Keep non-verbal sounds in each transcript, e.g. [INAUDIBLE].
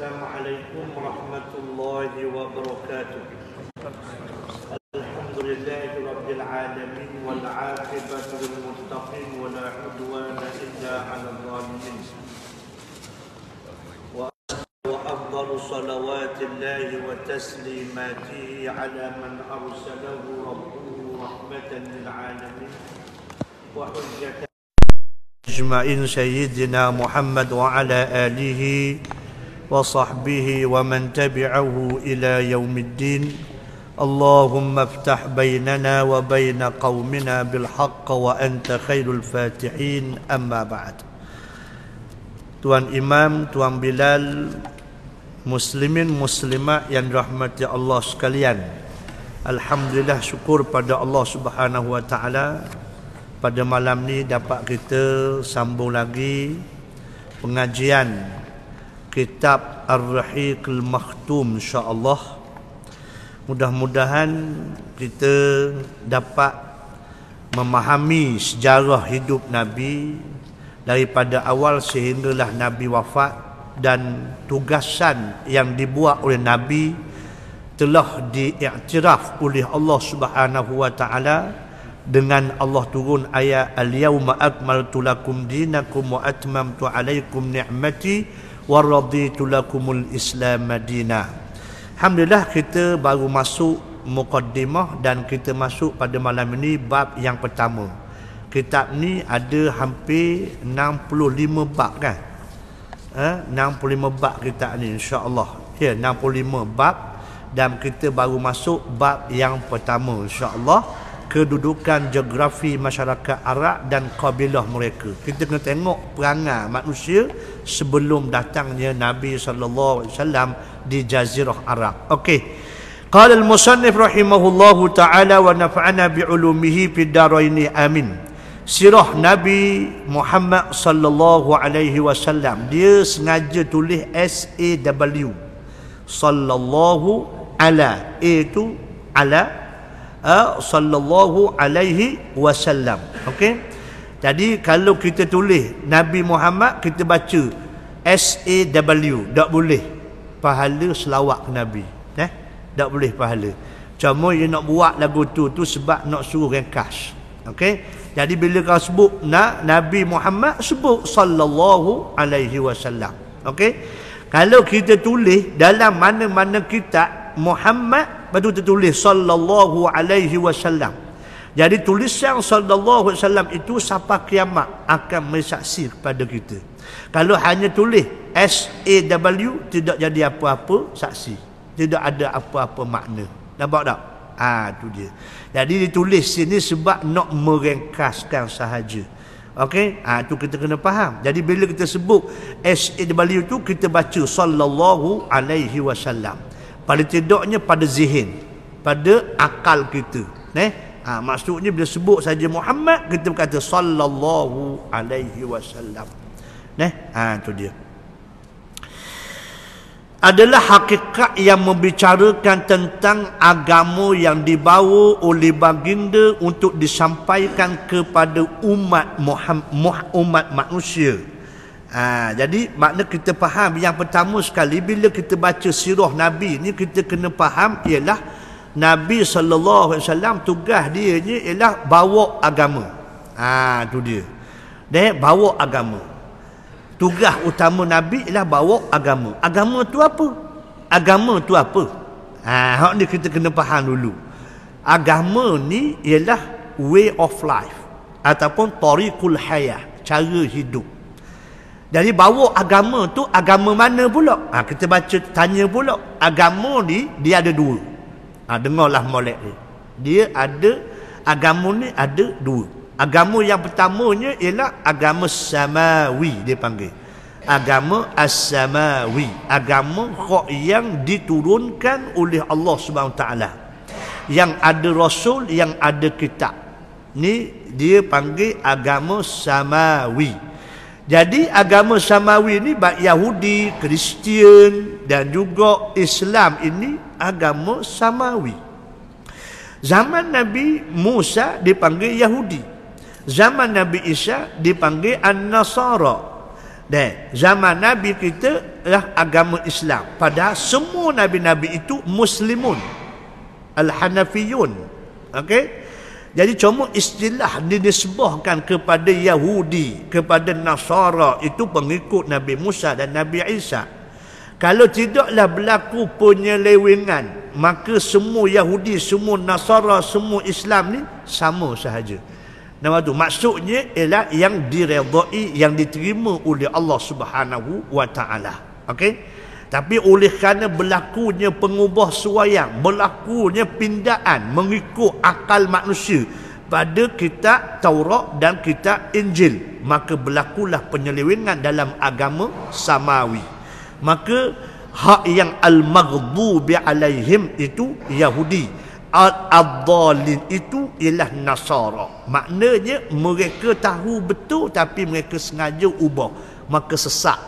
السلام عليكم ورحمة الله وبركاته. الحمد لله رب العالمين والعاقبة للمتقين ولا عدوان إلا على الظالمين. وأفضل صلوات الله وتسليماته على من أرسله ربه رحمة للعالمين. وحجة أجمعين سيدنا محمد وعلى آله وصحبه ومن تبعه إلى يوم الدين اللهم افتح بيننا وبين قومنا بالحق وأنت خير الفاتحين أما بعد Tuan Imam, Tuan Bilal, Muslimin, Muslimat yang dirahmati Allah sekalian. Alhamdulillah syukur pada Allah Subhanahu Wa Taala pada malam ni dapat kita sambung lagi pengajian kitab Ar-Rahiq Al-Makhtum insya-Allah. Mudah-mudahan kita dapat memahami sejarah hidup Nabi daripada awal sehinggalah Nabi wafat dan tugasan yang dibuat oleh Nabi telah diiktiraf oleh Allah Subhanahu wa taala dengan Allah turun ayat al-yauma akmaltu lakum dinakum wa atmamtu alaikum ni'mati wa raditu lakumul islam madina Alhamdulillah kita baru masuk mukaddimah dan kita masuk pada malam ini bab yang pertama. Kitab ni ada hampir 65 bab kan? Ha? 65 bab kitab ni insyaAllah. Ya 65 bab dan kita baru masuk bab yang pertama insyaAllah. Kedudukan geografi masyarakat Arab dan kabilah mereka. Kita kena tengok perangai manusia sebelum datangnya Nabi sallallahu alaihi wasallam di jazirah Arab. Okey. Qala al-musannif rahimahullahu taala wa nafa'ana bi ulumihi fid darain amin. Sirah Nabi Muhammad sallallahu alaihi wasallam dia sengaja tulis S A W sallallahu ala itu ala uh, sallallahu alaihi wasallam. Okey. Jadi kalau kita tulis Nabi Muhammad kita baca S A W tak boleh pahala selawat ke Nabi. Eh? Tak boleh pahala. Cuma dia nak buat lagu tu tu sebab nak suruh ringkas. Okey. Jadi bila kau sebut nak Nabi Muhammad sebut sallallahu alaihi wasallam. Okey. Kalau kita tulis dalam mana-mana kitab Muhammad tu tertulis sallallahu alaihi wasallam. Jadi tulisan sallallahu alaihi wasallam itu sampai kiamat akan mensaksi kepada kita. Kalau hanya tulis S A W tidak jadi apa-apa saksi. Tidak ada apa-apa makna. Nampak tak? Ah ha, tu dia. Jadi ditulis sini sebab nak meringkaskan sahaja. Okey, ah ha, tu kita kena faham. Jadi bila kita sebut S A W tu kita baca sallallahu alaihi wasallam pada tidaknya pada zihin pada akal kita eh ha, maksudnya bila sebut saja Muhammad kita berkata sallallahu alaihi wasallam. Eh ha tu dia. Adalah hakikat yang membicarakan tentang agama yang dibawa oleh baginda untuk disampaikan kepada umat Muhammad umat manusia. Ha, jadi makna kita faham. Yang pertama sekali bila kita baca sirah Nabi ni kita kena faham ialah Nabi sallallahu alaihi wasallam tugas dia ni ialah bawa agama. Ha tu dia. Dia bawa agama. Tugas utama Nabi ialah bawa agama. Agama tu apa? Agama tu apa? Ha hak ni kita kena faham dulu. Agama ni ialah way of life ataupun tariqul hayah, cara hidup. Jadi bawa agama tu agama mana pula? Ha, kita baca tanya pula. Agama ni dia ada dua. Ha, dengarlah molek ni. Dia ada agama ni ada dua. Agama yang pertamanya ialah agama samawi dia panggil. Agama as-samawi. Agama yang diturunkan oleh Allah taala. Yang ada rasul, yang ada kitab. Ni dia panggil agama samawi. Jadi agama samawi ini baik Yahudi, Kristian dan juga Islam ini agama samawi. Zaman Nabi Musa dipanggil Yahudi. Zaman Nabi Isa dipanggil An-Nasara. Dan zaman Nabi kita adalah agama Islam. Padahal semua Nabi-Nabi itu Muslimun. Al-Hanafiyun. Okey? Jadi cuma istilah dinisbahkan kepada Yahudi, kepada Nasara itu pengikut Nabi Musa dan Nabi Isa. Kalau tidaklah berlaku penyelewengan, maka semua Yahudi, semua Nasara, semua Islam ni sama sahaja. Nama tu maksudnya ialah yang diredai yang diterima oleh Allah Subhanahu wa taala. Okey? Tapi oleh kerana berlakunya pengubah suayang, berlakunya pindaan mengikut akal manusia pada kitab Taurat dan kitab Injil, maka berlakulah penyelewengan dalam agama samawi. Maka hak yang al-maghdubi alaihim itu Yahudi Al-Adhalin itu ialah Nasara. Maknanya mereka tahu betul tapi mereka sengaja ubah. Maka sesak.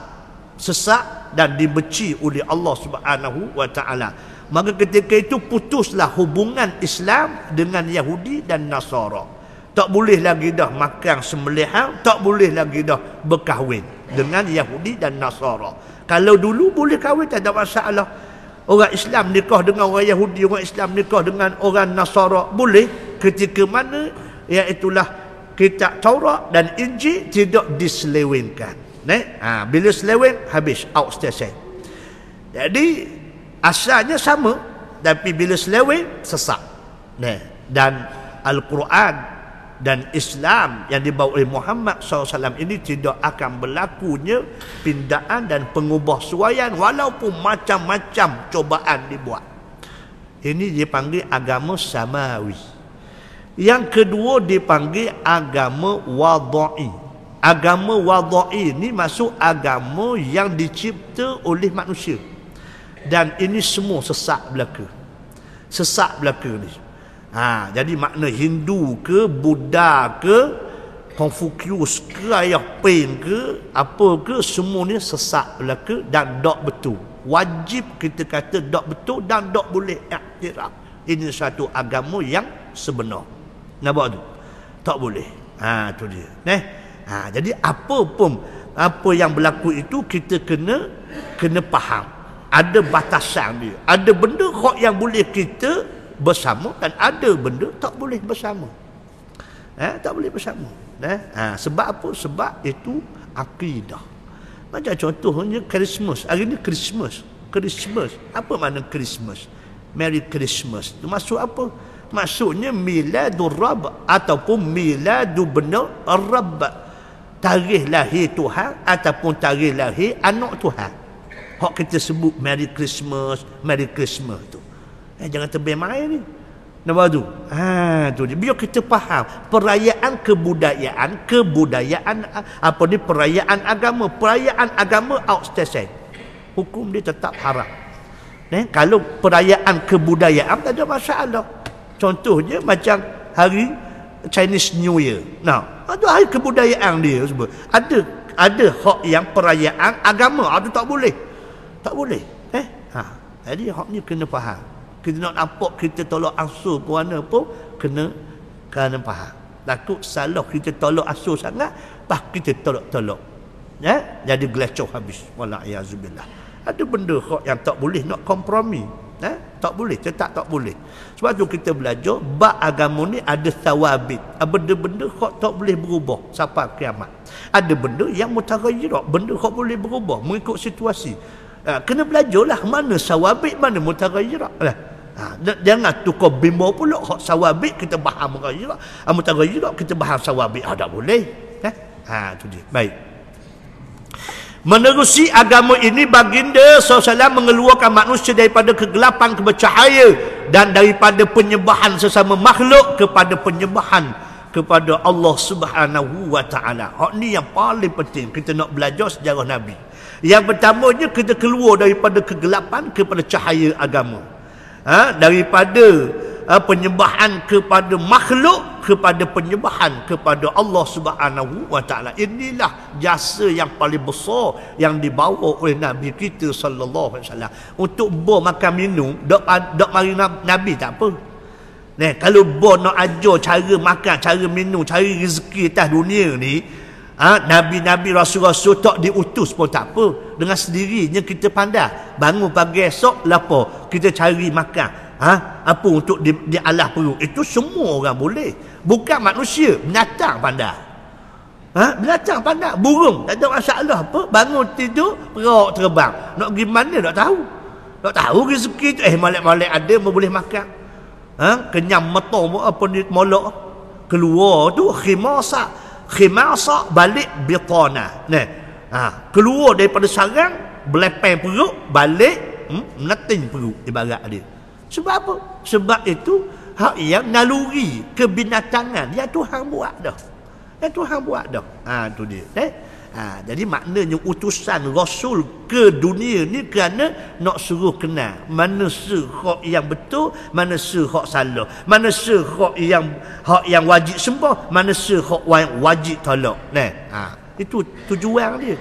Sesak dan dibenci oleh Allah Subhanahu wa taala. Maka ketika itu putuslah hubungan Islam dengan Yahudi dan Nasara. Tak boleh lagi dah makan sembelihan, tak boleh lagi dah berkahwin dengan Yahudi dan Nasara. Kalau dulu boleh kahwin tak ada masalah. Orang Islam nikah dengan orang Yahudi, orang Islam nikah dengan orang Nasara boleh ketika mana iaitulah kitab Taurat dan Injil tidak diselewengkan. Ne? Ha, bila seleweng habis out station. Jadi asalnya sama tapi bila seleweng sesak. Ne? Dan Al-Quran dan Islam yang dibawa oleh Muhammad SAW ini tidak akan berlakunya pindaan dan pengubah suaian walaupun macam-macam cobaan dibuat. Ini dipanggil agama samawi. Yang kedua dipanggil agama wadai. Agama wadai ini masuk agama yang dicipta oleh manusia. Dan ini semua sesak belaka. Sesak belaka ni. Ha, jadi makna Hindu ke, Buddha ke, Confucius ke, Ayah Pain ke, apa ke, semua ni sesak belaka dan dok betul. Wajib kita kata dok betul dan dok boleh iktiraf. Ini satu agama yang sebenar. Nampak tu? Tak boleh. Ha, tu dia. Neh? Ha, jadi apa pun apa yang berlaku itu kita kena kena faham. Ada batasan dia. Ada benda kok yang boleh kita bersama dan ada benda tak boleh bersama. Eh, tak boleh bersama. Eh? Ha, sebab apa? Sebab itu akidah. Macam contohnya Christmas. Hari ni Christmas. Christmas. Apa makna Christmas? Merry Christmas. Itu maksud apa? Maksudnya miladur Rabb ataupun miladu benar Rabb. Tarikh lahir Tuhan ataupun tarikh lahir anak Tuhan. Hak kita sebut Merry Christmas, Merry Christmas tu. Eh, jangan terbang main ni. Nampak tu? Ha, tu dia. Biar kita faham. Perayaan kebudayaan, kebudayaan, apa ni, perayaan agama. Perayaan agama outstation. Hukum dia tetap haram. Eh, kalau perayaan kebudayaan, tak ada masalah. Contohnya macam hari Chinese New Year. Nah, ada hari kebudayaan dia semua. Ada ada hak yang perayaan agama. Ada tak boleh. Tak boleh. Eh? Ha. Jadi hak ni kena faham kita nak nampak kita tolak asuh pun mana pun kena kena faham. Takut salah kita tolak asuh sangat pak kita tolak-tolak ya? Jadi gelecoh habis. Wala iazubillah ada benda kok yang tak boleh nak kompromi. Ya? Tak boleh tetap tak boleh. Sebab tu kita belajar bab agama ni ada sawabit benda-benda kok tak boleh berubah sampai kiamat. Ada benda yang mutaghayyirat benda kok boleh berubah mengikut situasi. Ha, kena belajarlah mana sawabit mana mutaghayyirat lah Ha, jangan tukar bimbo pula hak sawabik kita faham juga. Amutara juga kita faham sawabik. Ah, tak boleh. Eh? Ha, tu dia. Baik. Menerusi agama ini baginda SAW mengeluarkan manusia daripada kegelapan ke bercahaya dan daripada penyembahan sesama makhluk kepada penyembahan kepada Allah Subhanahu wa taala. Hak ni yang paling penting kita nak belajar sejarah Nabi. Yang pertamanya kita keluar daripada kegelapan kepada cahaya agama ha, daripada ha, penyembahan kepada makhluk kepada penyembahan kepada Allah Subhanahu wa taala. Inilah jasa yang paling besar yang dibawa oleh Nabi kita sallallahu alaihi wasallam. Untuk bo makan minum, dok dok mari Nabi tak apa. Nah, kalau bo nak ajar cara makan, cara minum, cara rezeki atas dunia ni, Ha, Nabi-Nabi Rasul-Rasul tak diutus pun tak apa. Dengan sendirinya kita pandai. Bangun pagi esok, lapar. Kita cari makan. Ha? Apa untuk di, di alah perut. Itu semua orang boleh. Bukan manusia. Binatang pandai. Ha? Binatang pandai. Burung. Tak ada masalah apa. Bangun tidur, perak terbang. Nak pergi mana tak tahu. Tak tahu rezeki tu. Eh, malik-malik ada boleh makan. Ha? Kenyam metong apa ni molok. Keluar tu khimasa khimasa balik bitana. Nah. Ha, keluar daripada sarang belepeng perut balik hmm, meneting perut ibarat dia. Sebab apa? Sebab itu hak yang naluri kebinatangan yang Tuhan buat dah. Yang Tuhan buat dah. Ha tu dia. Eh Ha, jadi maknanya utusan Rasul ke dunia ni kerana nak suruh kenal mana sehak yang betul, mana sehak salah, mana sehak yang hak yang wajib sembah, mana sehak yang wajib tolak. Nah, ha, itu tujuan dia.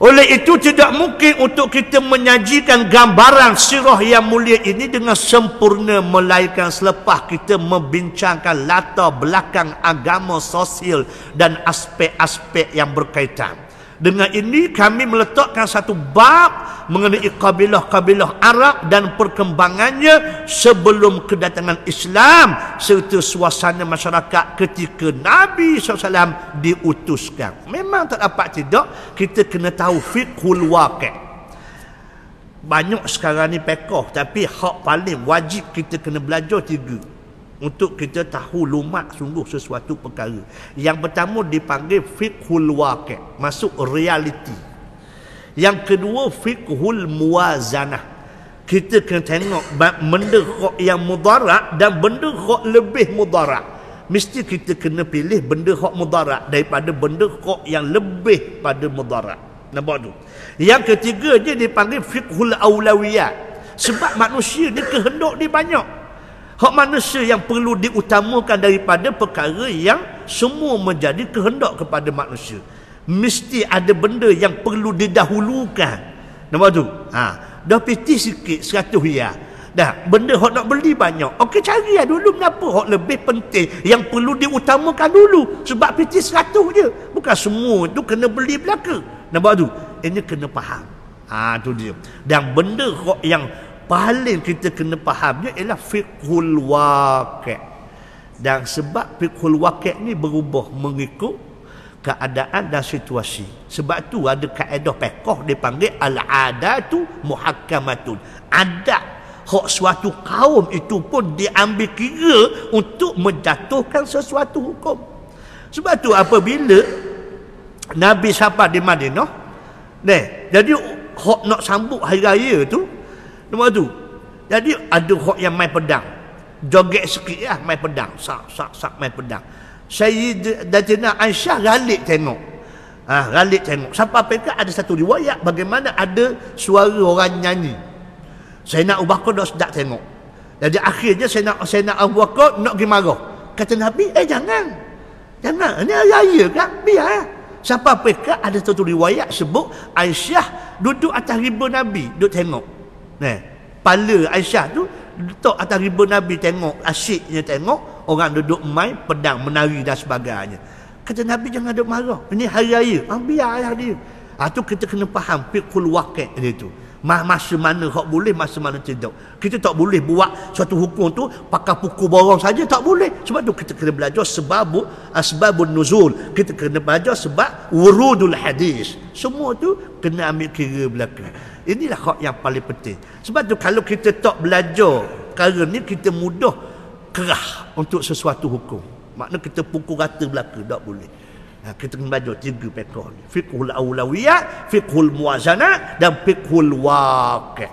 Oleh itu tidak mungkin untuk kita menyajikan gambaran sirah yang mulia ini dengan sempurna melainkan selepas kita membincangkan latar belakang agama sosial dan aspek-aspek yang berkaitan. Dengan ini kami meletakkan satu bab mengenai kabilah-kabilah Arab dan perkembangannya sebelum kedatangan Islam serta suasana masyarakat ketika Nabi SAW diutuskan. Memang tak dapat tidak kita kena tahu fiqhul waqi'. Banyak sekarang ni pekoh tapi hak paling wajib kita kena belajar tiga untuk kita tahu lumat sungguh sesuatu perkara. Yang pertama dipanggil fiqhul waqi', masuk realiti. Yang kedua fiqhul muwazanah. Kita kena tengok benda kok yang mudarat dan benda kok lebih mudarat. Mesti kita kena pilih benda kok mudarat daripada benda kok yang lebih pada mudarat. Nampak tu? Yang ketiga dia dipanggil fiqhul aulawiyat. Sebab manusia ni kehendak dia banyak. Hak manusia yang perlu diutamakan daripada perkara yang semua menjadi kehendak kepada manusia. Mesti ada benda yang perlu didahulukan. Nampak tu? Ha. Dah piti sikit seratus ya. Dah, benda hak nak beli banyak. Okey cari lah dulu kenapa hak lebih penting yang perlu diutamakan dulu. Sebab piti seratus je. Bukan semua tu kena beli belaka. Nampak tu? Ini kena faham. Ha tu dia. Dan benda hak yang paling kita kena fahamnya ialah fiqhul waqi' dan sebab fiqhul waqi' ni berubah mengikut keadaan dan situasi. Sebab tu ada kaedah pekoh dipanggil al-adatu muhakkamatun. Adat hak suatu kaum itu pun diambil kira untuk menjatuhkan sesuatu hukum. Sebab tu apabila Nabi sampai di Madinah ni jadi hak nak sambut hari raya tu Nombor tu. Jadi ada hok yang main pedang. Joget sikit lah main pedang. Sak, sak, sak main pedang. Sayyid Datina Aisyah galik tengok. Ha, galik tengok. Sampai mereka ada satu riwayat bagaimana ada suara orang nyanyi. Saya nak Bakar dah sedap tengok. Jadi akhirnya saya nak saya nak Abu Bakar nak pergi marah. Kata Nabi, eh jangan. Jangan. Ini raya kan? Biar. Sampai mereka ada satu riwayat sebut Aisyah duduk atas riba Nabi. Duduk tengok. Nah, pala Aisyah tu letak atas riba Nabi tengok asyiknya tengok orang duduk main pedang menari dan sebagainya. Kata Nabi jangan duduk marah. Ini hari raya. Ah, biarlah dia. Ah tu kita kena faham fiqhul waqi' dia tu. Masa mana hak boleh, masa mana tidak. Kita tak boleh buat suatu hukum tu pakai pukul borong saja tak boleh. Sebab tu kita kena belajar sebab asbabun nuzul. Kita kena belajar sebab wurudul hadis. Semua tu kena ambil kira belakang. Inilah hak yang paling penting. Sebab tu kalau kita tak belajar perkara ni kita mudah kerah untuk sesuatu hukum. Makna kita pukul rata belaka tak boleh. Ha, kita belajar tiga pekor ni. Fiqhul awlawiyat, fiqhul muazana dan fiqhul waqi'.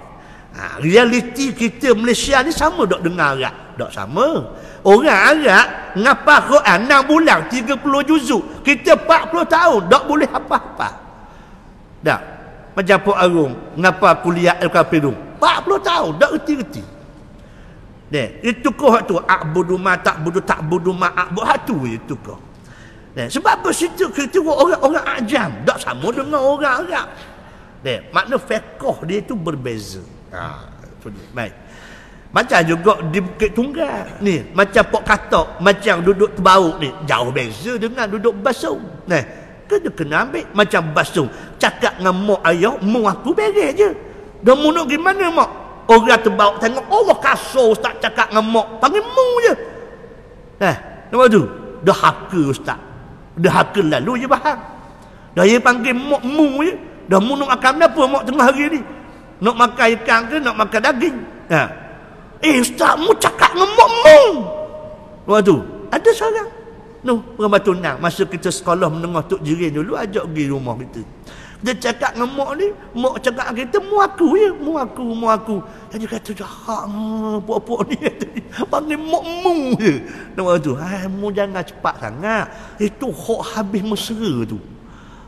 Ha, realiti kita Malaysia ni sama tak dengar Arab? Tak sama. Orang Arab ngapa Quran 6 bulan 30 juzuk. Kita 40 tahun tak boleh apa-apa. Tak. Macam Pak Arung, mengapa kuliah Al-Kafirun? 40 tahun, tak reti-reti. Ni, itu kau tu a'budu ma ta'budu ta'budu ma a'budu hatu itu kau. Ni, sebab apa situ kita orang-orang ajam, tak sama dengan orang Arab. Ni, makna fiqh dia itu berbeza. Ha, tu dia. Baik. Macam juga di Bukit Tunggal ni, macam Pok Katok, macam duduk terbauk ni, jauh beza dengan duduk Basung. Nah, kena kena ambil macam Basung. Cakap dengan mak ayah, mu aku beres je. Dah mu nak gimana mak? Orang terbauk tengok, Allah kasut ustaz cakap dengan mak, panggil mu je. Nah, nampak tu? Dah haka ustaz. Dah haka lalu je faham. Dah dia panggil mak mu je. Dah mu nak makan apa mak tengah hari ni? Nak makan ikan ke nak makan daging? Nah, Eh ustaz mu cakap dengan mak mu. Waktu ada seorang. No, orang batu nak masa kita sekolah menengah tok jirin dulu ajak pergi rumah kita. Dia cakap dengan mak ni, mak cakap dengan kita, mu aku ya, mu aku, mu aku. Jadi kata, jahat, puak-puak ni. [LAUGHS] Panggil mak mu je. Nama tu, mu jangan cepat sangat. Itu hok habis mesra tu.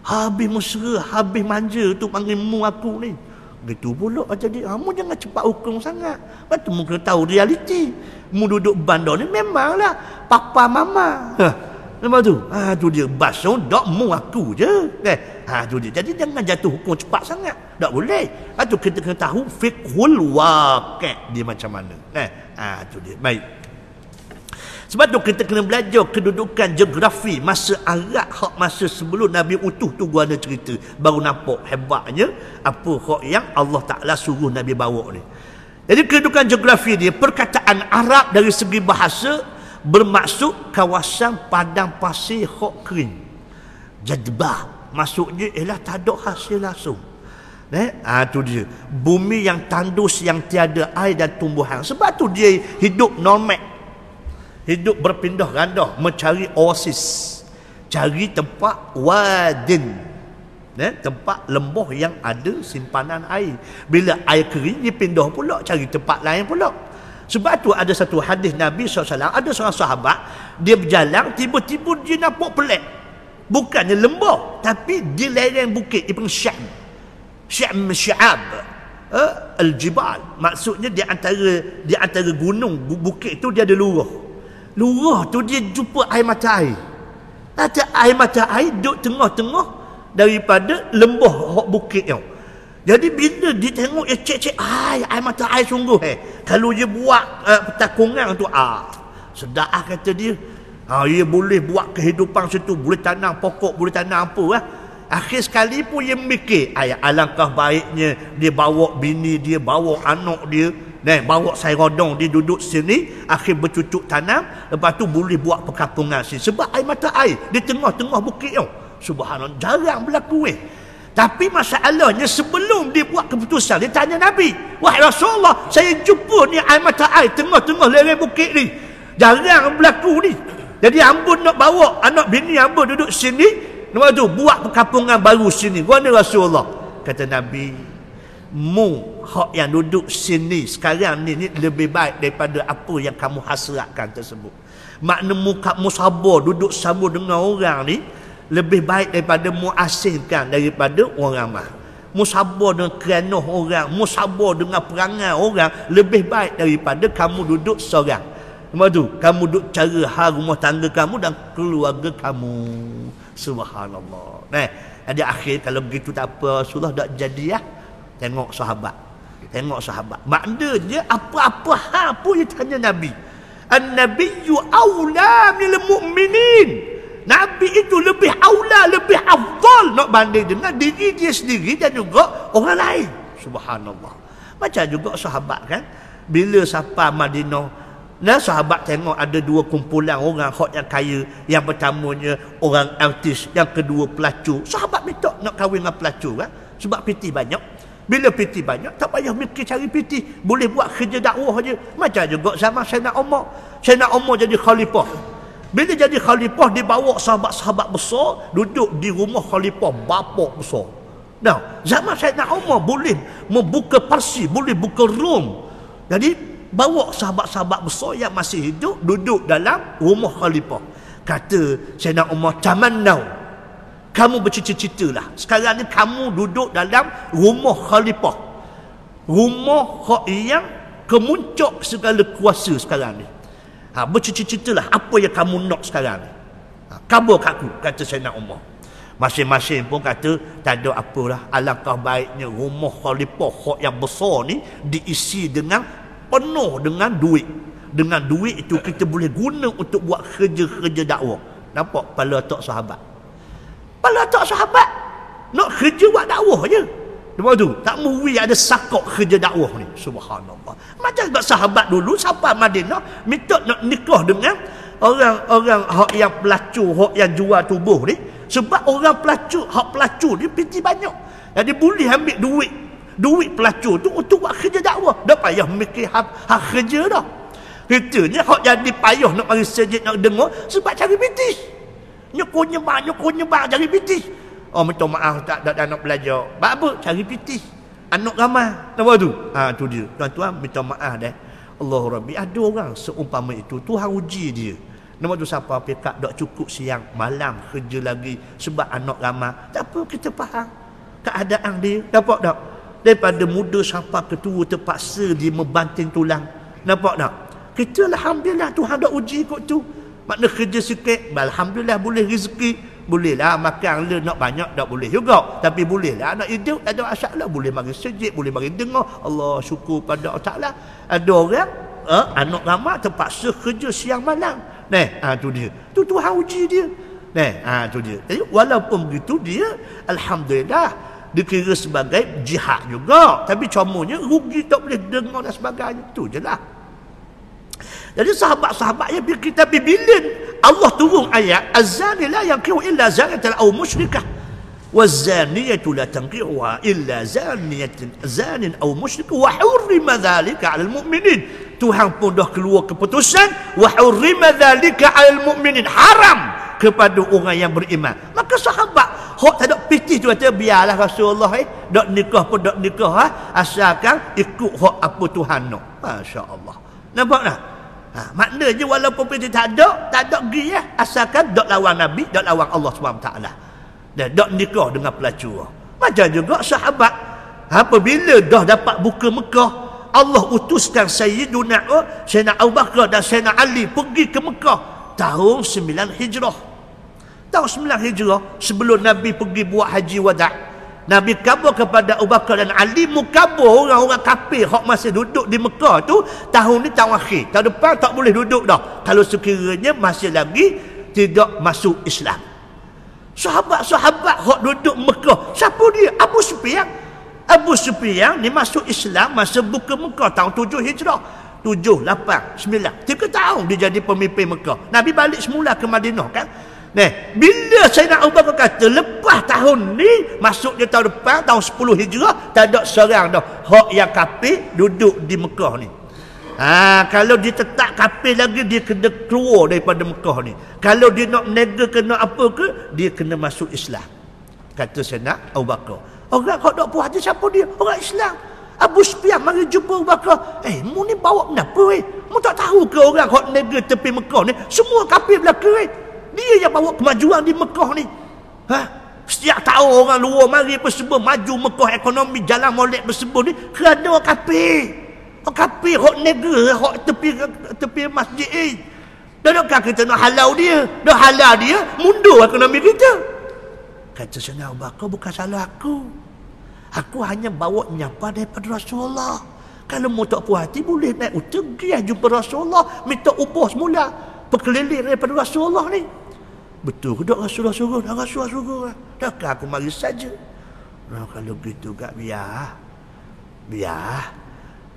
Habis mesra, habis manja tu panggil mu aku ni. Begitu pula jadi kamu jangan cepat hukum sangat. Betul mu kena tahu realiti. Mu duduk bandar ni memanglah papa mama. Ha. Nampak tu? Ha tu dia basuh dak mu aku je. Eh. Ha tu dia. Jadi jangan jatuh hukum cepat sangat. Tak boleh. Ha tu kita kena tahu fiqhul waqi' dia macam mana. Eh. Ha tu dia. Baik. Sebab tu kita kena belajar kedudukan geografi masa Arab hak masa sebelum Nabi utuh tu gua ada cerita baru nampak hebatnya apa hak yang Allah Taala suruh Nabi bawa ni. Jadi kedudukan geografi dia perkataan Arab dari segi bahasa bermaksud kawasan padang pasir hak kering. Jadbah maksudnya ialah tak ada hasil langsung. Eh, ah tu dia. Bumi yang tandus yang tiada air dan tumbuhan. Sebab tu dia hidup normal hidup berpindah ganda mencari oasis. Cari tempat wadin. Eh, tempat lembah yang ada simpanan air. Bila air kering dia pindah pula. Cari tempat lain pula sebab tu ada satu hadis Nabi SAW ada seorang sahabat dia berjalan tiba-tiba dia nampak pelik bukannya lembah tapi di lereng bukit panggil syam syam syab uh, al-jibal maksudnya di antara di antara gunung bukit tu dia ada lurah Lurah tu dia jumpa air mata air. Ada air mata air duduk tengah-tengah daripada lembah hok bukit tu. Jadi bila dia tengok dia cek-cek air, air mata air sungguh eh. Kalau dia buat uh, petakungan tu ah. Sedap ah kata dia. Ha, dia boleh buat kehidupan situ, boleh tanam pokok, boleh tanam apa lah. Akhir sekali pun dia mikir, ayah alangkah baiknya dia bawa bini dia, bawa anak dia, Nah, bawa saya rodong dia duduk sini, akhir bercucuk tanam, lepas tu boleh buat perkampungan sini. Sebab air mata air di tengah-tengah bukit tu. Subhanallah, jarang berlaku eh. Tapi masalahnya sebelum dia buat keputusan, dia tanya Nabi, Wahai Rasulullah, saya jumpa ni air mata air tengah-tengah lereng bukit ni. Jarang berlaku ni. Jadi ambun nak bawa anak bini ambun duduk sini, lepas tu buat perkampungan baru sini. Mana Rasulullah? Kata Nabi, mu hak yang duduk sini sekarang ni, ni lebih baik daripada apa yang kamu hasratkan tersebut makna mu kamu sabar duduk sama dengan orang ni lebih baik daripada mu asingkan daripada orang ramai mu sabar dengan kerana orang mu sabar dengan perangai orang lebih baik daripada kamu duduk seorang Lepas tu, kamu duduk cara hal rumah tangga kamu dan keluarga kamu. Subhanallah. Nah, ada akhir kalau begitu tak apa, Rasulullah tak jadi ya. Tengok sahabat. Tengok sahabat. Maknanya apa-apa hal pun dia tanya Nabi. An-nabiyyu awla minal mu'minin. Nabi itu lebih awla, lebih afdal nak banding dengan diri dia sendiri dan juga orang lain. Subhanallah. Macam juga sahabat kan. Bila sampai Madinah, Nah sahabat tengok ada dua kumpulan orang hot yang kaya. Yang pertamanya orang artis, yang kedua pelacur. Sahabat minta nak kahwin dengan pelacur kan. Sebab piti banyak. Bila piti banyak, tak payah mikir cari piti. Boleh buat kerja dakwah saja. Macam juga zaman Sayyidina Umar. Sayyidina Umar jadi khalifah. Bila jadi khalifah, dibawa sahabat-sahabat besar, duduk di rumah khalifah bapak besar. Nah, zaman Sayyidina Umar boleh membuka Parsi, boleh buka Rom. Jadi, bawa sahabat-sahabat besar yang masih hidup, duduk dalam rumah khalifah. Kata Sayyidina Umar, taman now kamu bercita-cita lah. Sekarang ni kamu duduk dalam rumah khalifah. Rumah yang kemuncak segala kuasa sekarang ni. Ha, bercita-cita lah apa yang kamu nak sekarang ni. Ha, kabar kat aku, kata Sayyidina Umar. Masing-masing pun kata, tak ada apalah. Alangkah baiknya rumah khalifah yang besar ni diisi dengan penuh dengan duit dengan duit itu kita boleh guna untuk buat kerja-kerja dakwah nampak pala tak sahabat pala tak sahabat nak kerja buat dakwah je Lepas tu, tak mui ada sakok kerja dakwah ni. Subhanallah. Macam sebab sahabat dulu, sahabat Madinah, minta nak nikah dengan orang-orang yang pelacur, hak yang jual tubuh ni. Sebab orang pelacur, hak pelacur ni piti banyak. Jadi boleh ambil duit. Duit pelacur tu untuk buat kerja dakwah. Dah payah mikir hak, hak kerja dah. Kitanya hak jadi payah nak pergi sejid nak dengar sebab cari bitis. Nyokor nyebak, nyokor nyebak cari bitis. Oh minta maaf tak tak, tak nak belajar. Bab apa? Cari piti. Anak ramai. Nampak tu? Ha tu dia. Tuan-tuan minta maaf dah. Allah Rabbi ada orang seumpama itu Tuhan uji dia. Nama tu siapa pekak tak cukup siang malam kerja lagi sebab anak ramai. Tak apa kita faham keadaan dia. Nampak tak? Daripada muda sampai ketua terpaksa dia membanting tulang. Nampak tak? Kita alhamdulillah Tuhan dah uji kot tu. Makna kerja sikit, alhamdulillah boleh rezeki bolehlah makan le nak banyak tak boleh juga. Tapi bolehlah nak hidup ada masalah. Boleh mari sejid boleh mari dengar. Allah syukur pada Allah Taala. Ada orang eh, anak ramai terpaksa kerja siang malam. Nah ha, tu dia. Tu Tuhan uji dia. Nah ha, tu dia. Jadi walaupun begitu dia alhamdulillah dikira sebagai jihad juga. Tapi comanya rugi tak boleh dengar dan sebagainya. Tu je lah jadi sahabat-sahabat yang kita bila Allah turun ayat az-zani la yankihu illa zanatan aw musyrikah والزانية لا تنكحها إلا زانية زان أو مشرك وحرم ذلك على المؤمنين Tuhan pun dah keluar keputusan وحرم ذلك على المؤمنين haram kepada orang yang beriman maka sahabat hok tak ada pitih tu kata biarlah Rasulullah eh dak nikah pun dak nikah ha? asalkan ikut hok apa Tuhan nak masya-Allah nampak tak Ha, maknanya walaupun perintah tak ada, tak ada pergi ya. Asalkan dok lawan Nabi, dok lawan Allah SWT. Dan dok nikah dengan pelacur. Macam juga sahabat. Apabila dah dapat buka Mekah, Allah utuskan Sayyiduna Sayyidina Abu Bakar dan Sayyidina Ali pergi ke Mekah tahun 9 Hijrah. Tahun 9 Hijrah sebelum Nabi pergi buat haji wada'. Nabi kabur kepada Abu Bakar dan Ali mukabur orang-orang kafir hak masih duduk di Mekah tu tahun ni tahun akhir. Tahun depan tak boleh duduk dah. Kalau sekiranya masih lagi tidak masuk Islam. Sahabat-sahabat hak duduk Mekah, siapa dia? Abu Sufyan. Abu Sufyan ni masuk Islam masa buka Mekah tahun 7 Hijrah. 7, 8, 9. 3 tahun dia jadi pemimpin Mekah. Nabi balik semula ke Madinah kan? Nah, bila nak Abu Bakar kata lepas tahun ni masuk dia tahun depan tahun 10 Hijrah tak ada seorang dah hak yang kafir duduk di Mekah ni. Ha, kalau dia tetap kafir lagi dia kena keluar daripada Mekah ni. Kalau dia nak nega kena apa ke dia kena masuk Islam. Kata nak Abu Bakar. Orang kau tak puas hati siapa dia? Orang Islam. Abu Sufyan mari jumpa Abu Bakar. Eh, mu ni bawa kenapa eh? Mu tak tahu ke orang kau nega tepi Mekah ni semua kafir belaka eh? Dia yang bawa kemajuan di Mekah ni. Ha? Setiap tahun orang luar mari bersebut maju Mekah ekonomi jalan molek bersebut ni kerana orang kafir. Orang kafir hok negara hok tepi tepi masjid ni. Dan adakah kita nak halau dia? Dah halau dia, mundur ekonomi kita. Kata sana Abu Bakar bukan salah aku. Aku hanya bawa nyapa daripada Rasulullah. Kalau mau tak puas hati boleh naik utang pergi jumpa Rasulullah minta upah semula berkeliling daripada Rasulullah ni. Betul ke tak Rasulullah suruh? Dah Rasulullah suruh. Takkah aku mari saja? Nah, kalau gitu gak biar. Biar.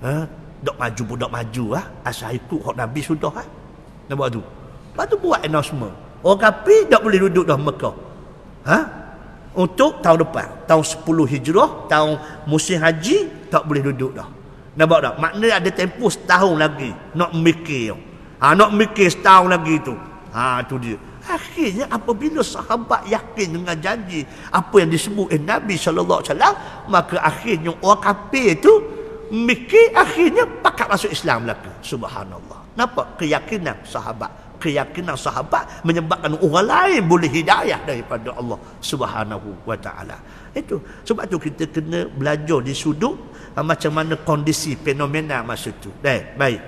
Ha? Dok maju pun dok maju ha? Asal ikut hak Nabi sudah ha? Nampak tu? Lepas tu buat announcement. Orang kapi tak boleh duduk dah Mekah. Ha? Untuk tahun depan. Tahun 10 Hijrah. Tahun musim haji. Tak boleh duduk dah. Nampak tak? Maknanya ada tempoh setahun lagi. Nak mikir. Ha, nak mikir setahun lagi tu. Ha, tu dia. Akhirnya apabila sahabat yakin dengan janji apa yang disebut oleh Nabi wasallam, maka akhirnya orang kafir itu mikir akhirnya pakat masuk Islam lagi. Subhanallah. Nampak keyakinan sahabat, keyakinan sahabat menyebabkan orang lain boleh hidayah daripada Allah Subhanahu wa taala. Itu sebab tu kita kena belajar di sudut macam mana kondisi fenomena masa itu. Baik, baik.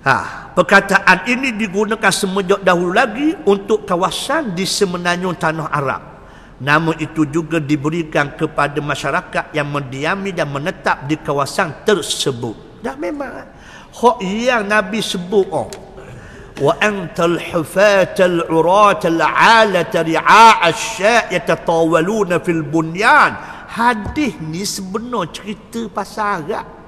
Ha, perkataan ini digunakan semenjak dahulu lagi untuk kawasan di semenanjung tanah Arab. Namun itu juga diberikan kepada masyarakat yang mendiami dan menetap di kawasan tersebut. Dah memang hak yang Nabi sebut oh. Wa antal hufatal uratal alata ri'a asya' yatatawaluna fil bunyan. Hadis ni sebenar cerita pasal Arab.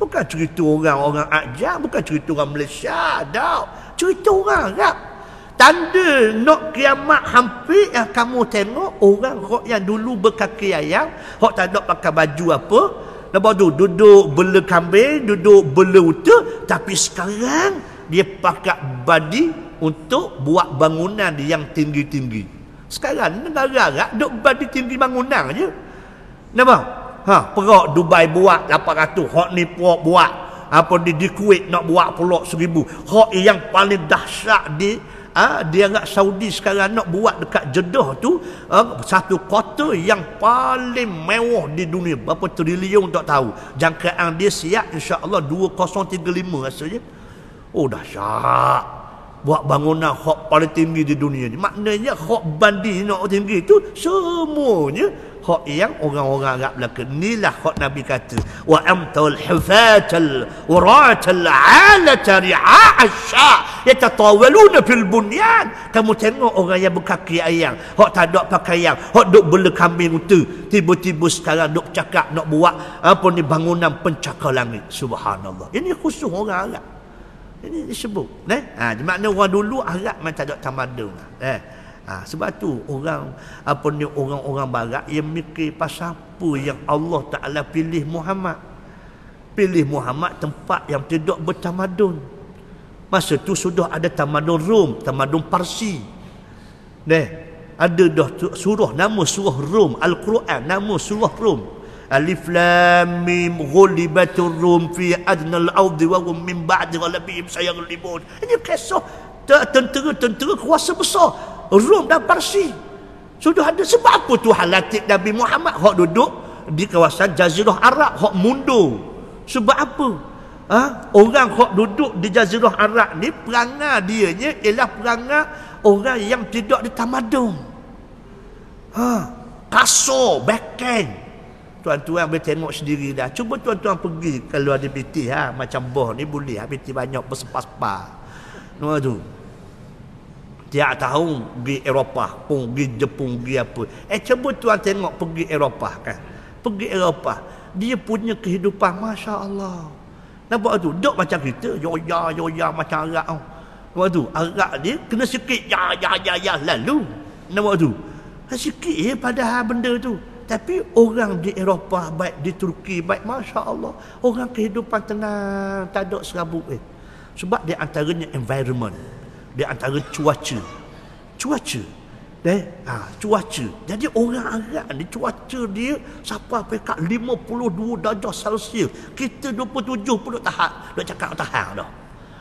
Bukan cerita orang-orang Ajam, bukan cerita orang Malaysia, dah. Cerita orang Arab. Tanda nak kiamat hampir yang kamu tengok orang kok yang dulu berkaki ayam kok tak ada pakai baju apa. Lepas tu duduk bela kambing duduk bela unta tapi sekarang dia pakai badi untuk buat bangunan yang tinggi-tinggi. Sekarang negara Arab duk badi tinggi bangunan je. Nampak ha perak Dubai buat 800 hok ni puak buat. Apa di, di Kuwait nak buat pulak seribu. Hok yang paling dahsyat di ha, dia agak Saudi sekarang nak buat dekat Jeddah tu ha, satu kota yang paling mewah di dunia. Berapa trilion tak tahu. Jangkaan dia siap insya-Allah 2035 rasanya. Oh dahsyat. Buat bangunan hak paling tinggi di dunia ni. Maknanya hak bandi nak tinggi tu semuanya hak yang orang-orang Arab belaka inilah hak Nabi kata wa amtal hufatal uratal alata ri'a asya yatatawaluna fil bunyan. Kamu tengok orang yang berkaki ayam hak tak ada pakaian hak duk bela kambing unta. Tiba-tiba sekarang duk cakap nak buat apa ni bangunan pencakar langit. Subhanallah. Ini khusus orang Arab. Ini disebut eh? Ha, makna orang dulu Arab memang tak ada tamadun. Eh Ha, sebab tu orang apa ni orang-orang barat yang mikir pasal apa yang Allah Taala pilih Muhammad. Pilih Muhammad tempat yang tidak bertamadun. Masa tu sudah ada tamadun Rom, tamadun Parsi. Deh, ada dah surah nama surah Rom, Al-Quran nama surah Rom. Alif Lam Mim Ghulibatur Rum fi adnal ardi wa hum min ba'di ghalabihim sayaghlibun. Ini kisah tentera-tentera kuasa besar Rom dan Parsi. Sudah ada. Sebab apa tu halatik Nabi Muhammad? Hok duduk di kawasan Jazirah Arab hok mundur. Sebab apa? Ha? orang hok duduk di Jazirah Arab ni perangai dia nya ialah perangai orang yang tidak ditamadun. Ha? Kasar backhand tuan-tuan boleh tengok sendiri dah. Cuba tuan-tuan pergi kalau ada PT ha? Macam boh ni boleh ha? PT banyak bersepas-sepas Nama tu Tiap tahun pergi Eropah pun, pergi Jepun, pergi apa. Eh cuba tuan tengok pergi Eropah kan. Pergi Eropah. Dia punya kehidupan Masya Allah. Nampak tu? Duk macam kita. Yoya, yoya macam Arab tu. Nampak tu? Arab dia kena sikit. Ya, ya, ya, ya. Lalu. Nampak tu? Sikit je padahal benda tu. Tapi orang di Eropah, baik di Turki, baik Masya Allah. Orang kehidupan tenang. Tak ada serabut eh. Sebab dia antaranya environment di antara cuaca. Cuaca. Eh ha, cuaca. Jadi orang Arab ni cuaca dia sampai pekat 52 darjah Celsius. Kita 27 pun tahan. Dah cakap tahan dah.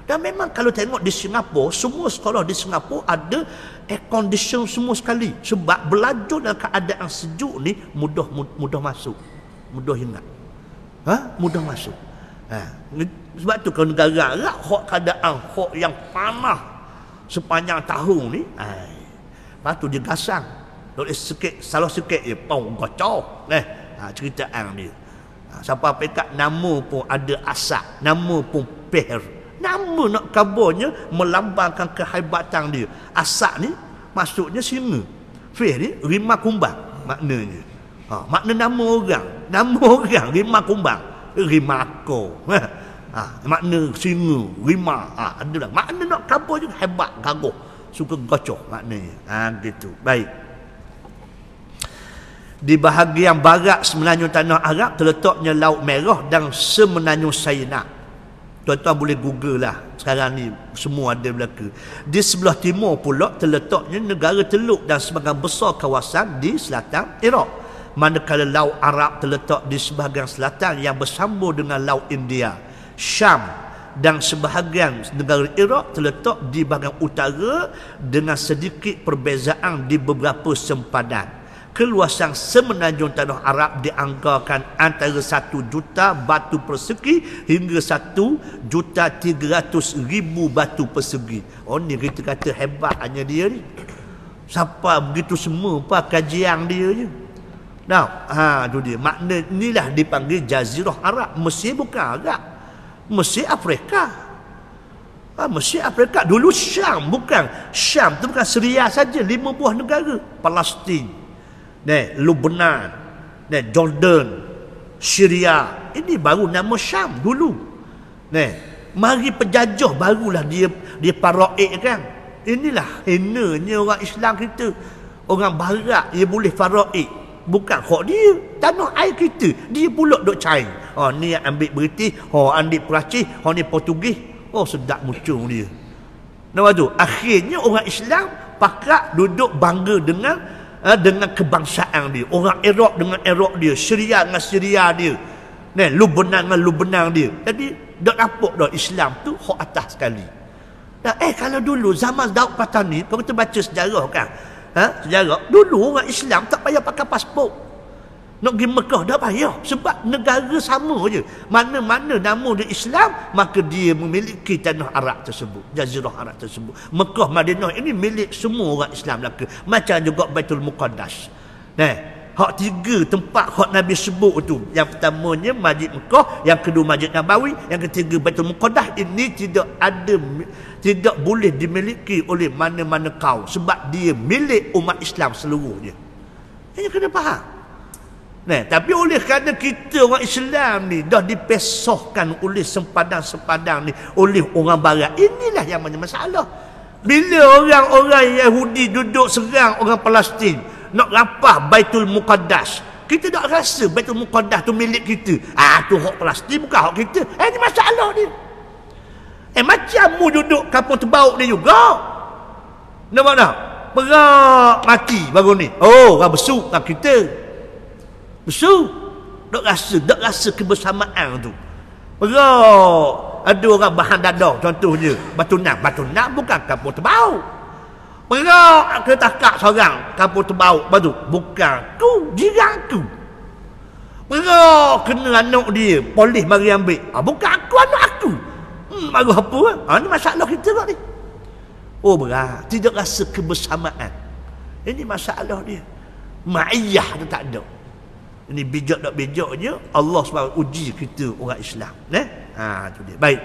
Dan memang kalau tengok di Singapura semua sekolah di Singapura ada air condition semua sekali. Sebab belajar dalam keadaan sejuk ni mudah mudah masuk. Mudah ingat. Ha? Mudah masuk. Ha. Sebab tu kalau negara Arab hak keadaan hak yang panas sepanjang tahun ni ai lepas tu dia gasang. Tulis sikit salah sikit je pau gocok eh ha, ceritaan dia. Ha, sampai pekat nama pun ada asap nama pun per nama nak kabarnya melambangkan kehebatan dia. Asap ni maksudnya singa. Fer ni rimah kumbang maknanya. Ha, makna nama orang. Nama orang rimah kumbang. Rimah ko ha, [LAUGHS] makna singa rima. Ha, ada lah makna nak kabur juga. Hebat gagah suka gocok maknanya. Ha, gitu. Baik. Di bahagian barat semenanjung tanah Arab terletaknya Laut Merah dan semenanjung Sayyidina tuan-tuan boleh google lah. Sekarang ni semua ada belaka. Di sebelah timur pula terletaknya negara Teluk dan sebagian besar kawasan di selatan Iraq. Manakala Laut Arab terletak di sebahagian selatan yang bersambung dengan Laut India Syam dan sebahagian negara Iraq terletak di bahagian utara dengan sedikit perbezaan di beberapa sempadan. Keluasan semenanjung tanah Arab dianggarkan antara 1 juta batu persegi hingga 1 juta 300 ribu batu persegi. Oh ni kita kata hebat hanya dia ni. Siapa begitu semua apa kajian dia je. Nah, ha tu dia. Makna inilah dipanggil Jazirah Arab. Mesir bukan Arab. Mesir Afrika. Ha, Mesir Afrika dulu Syam bukan. Syam tu bukan Syria saja, lima buah negara. Palestin. Ne, Lebanon. Ne, Jordan. Syria. Ini baru nama Syam dulu. Ne, mari penjajah barulah dia dia paraik kan. Inilah henanya orang Islam kita. Orang barat dia boleh faraid. Bukan hak dia. Tanah air kita. Dia pula duk cari. Oh ni ambil British. Oh ambil Perancis. Oh ni Portugis. Oh sedap muncul dia. Nampak tu? Akhirnya orang Islam pakak duduk bangga dengan uh, dengan kebangsaan dia. Orang Iraq dengan Iraq dia. Syria dengan Syria dia. Ni, Lubenang dengan Lubenang dia. Jadi, dok nampak dah Islam tu hak atas sekali. Nah, eh kalau dulu zaman Daud Patani, kalau kita baca sejarah kan, ha? sejarah, dulu orang Islam tak payah pakai pasport. Nak pergi Mekah dah payah. Sebab negara sama je. Mana-mana nama dia Islam, maka dia memiliki tanah Arab tersebut. Jazirah Arab tersebut. Mekah, Madinah ini milik semua orang Islam. Laka. Macam juga Baitul Muqaddas. Nah, Hak tiga tempat hak Nabi sebut tu. Yang pertamanya Masjid Mekah, yang kedua Masjid Nabawi, yang ketiga Baitul Muqaddas ini tidak ada tidak boleh dimiliki oleh mana-mana kau sebab dia milik umat Islam seluruhnya. Ini kena faham. Nah, tapi oleh kerana kita orang Islam ni dah dipesohkan oleh sempadan-sempadan ni oleh orang barat. Inilah yang masalah. Bila orang-orang Yahudi duduk serang orang Palestin, nak rapah Baitul Muqaddas. Kita tak rasa Baitul Muqaddas tu milik kita. Ah tu hak Palestin bukan hak kita. Eh ni masalah ni. Eh macam mu duduk kampung terbauk ni juga. Nampak tak? Berak mati baru ni. Oh, orang besuk dengan kita. Besuk. Tak rasa, tak rasa kebersamaan tu. Berak. Ada orang bahan dadah contohnya. Batu nak. Batu nak bukan kampung terbauk. Berak ke takak seorang kampung terbauk batu. Bukan tu, jiran tu. Berak kena anak dia. Polis mari ambil. Ah, bukan aku anak aku. Hmm, baru apa? Ha, ni masalah kita lah ni. Oh berat. Tidak rasa kebersamaan. Ini masalah dia. Ma'iyah tu tak ada. Ini bijak tak bijaknya Allah SWT uji kita orang Islam. Eh? Ha, tu dia. Baik.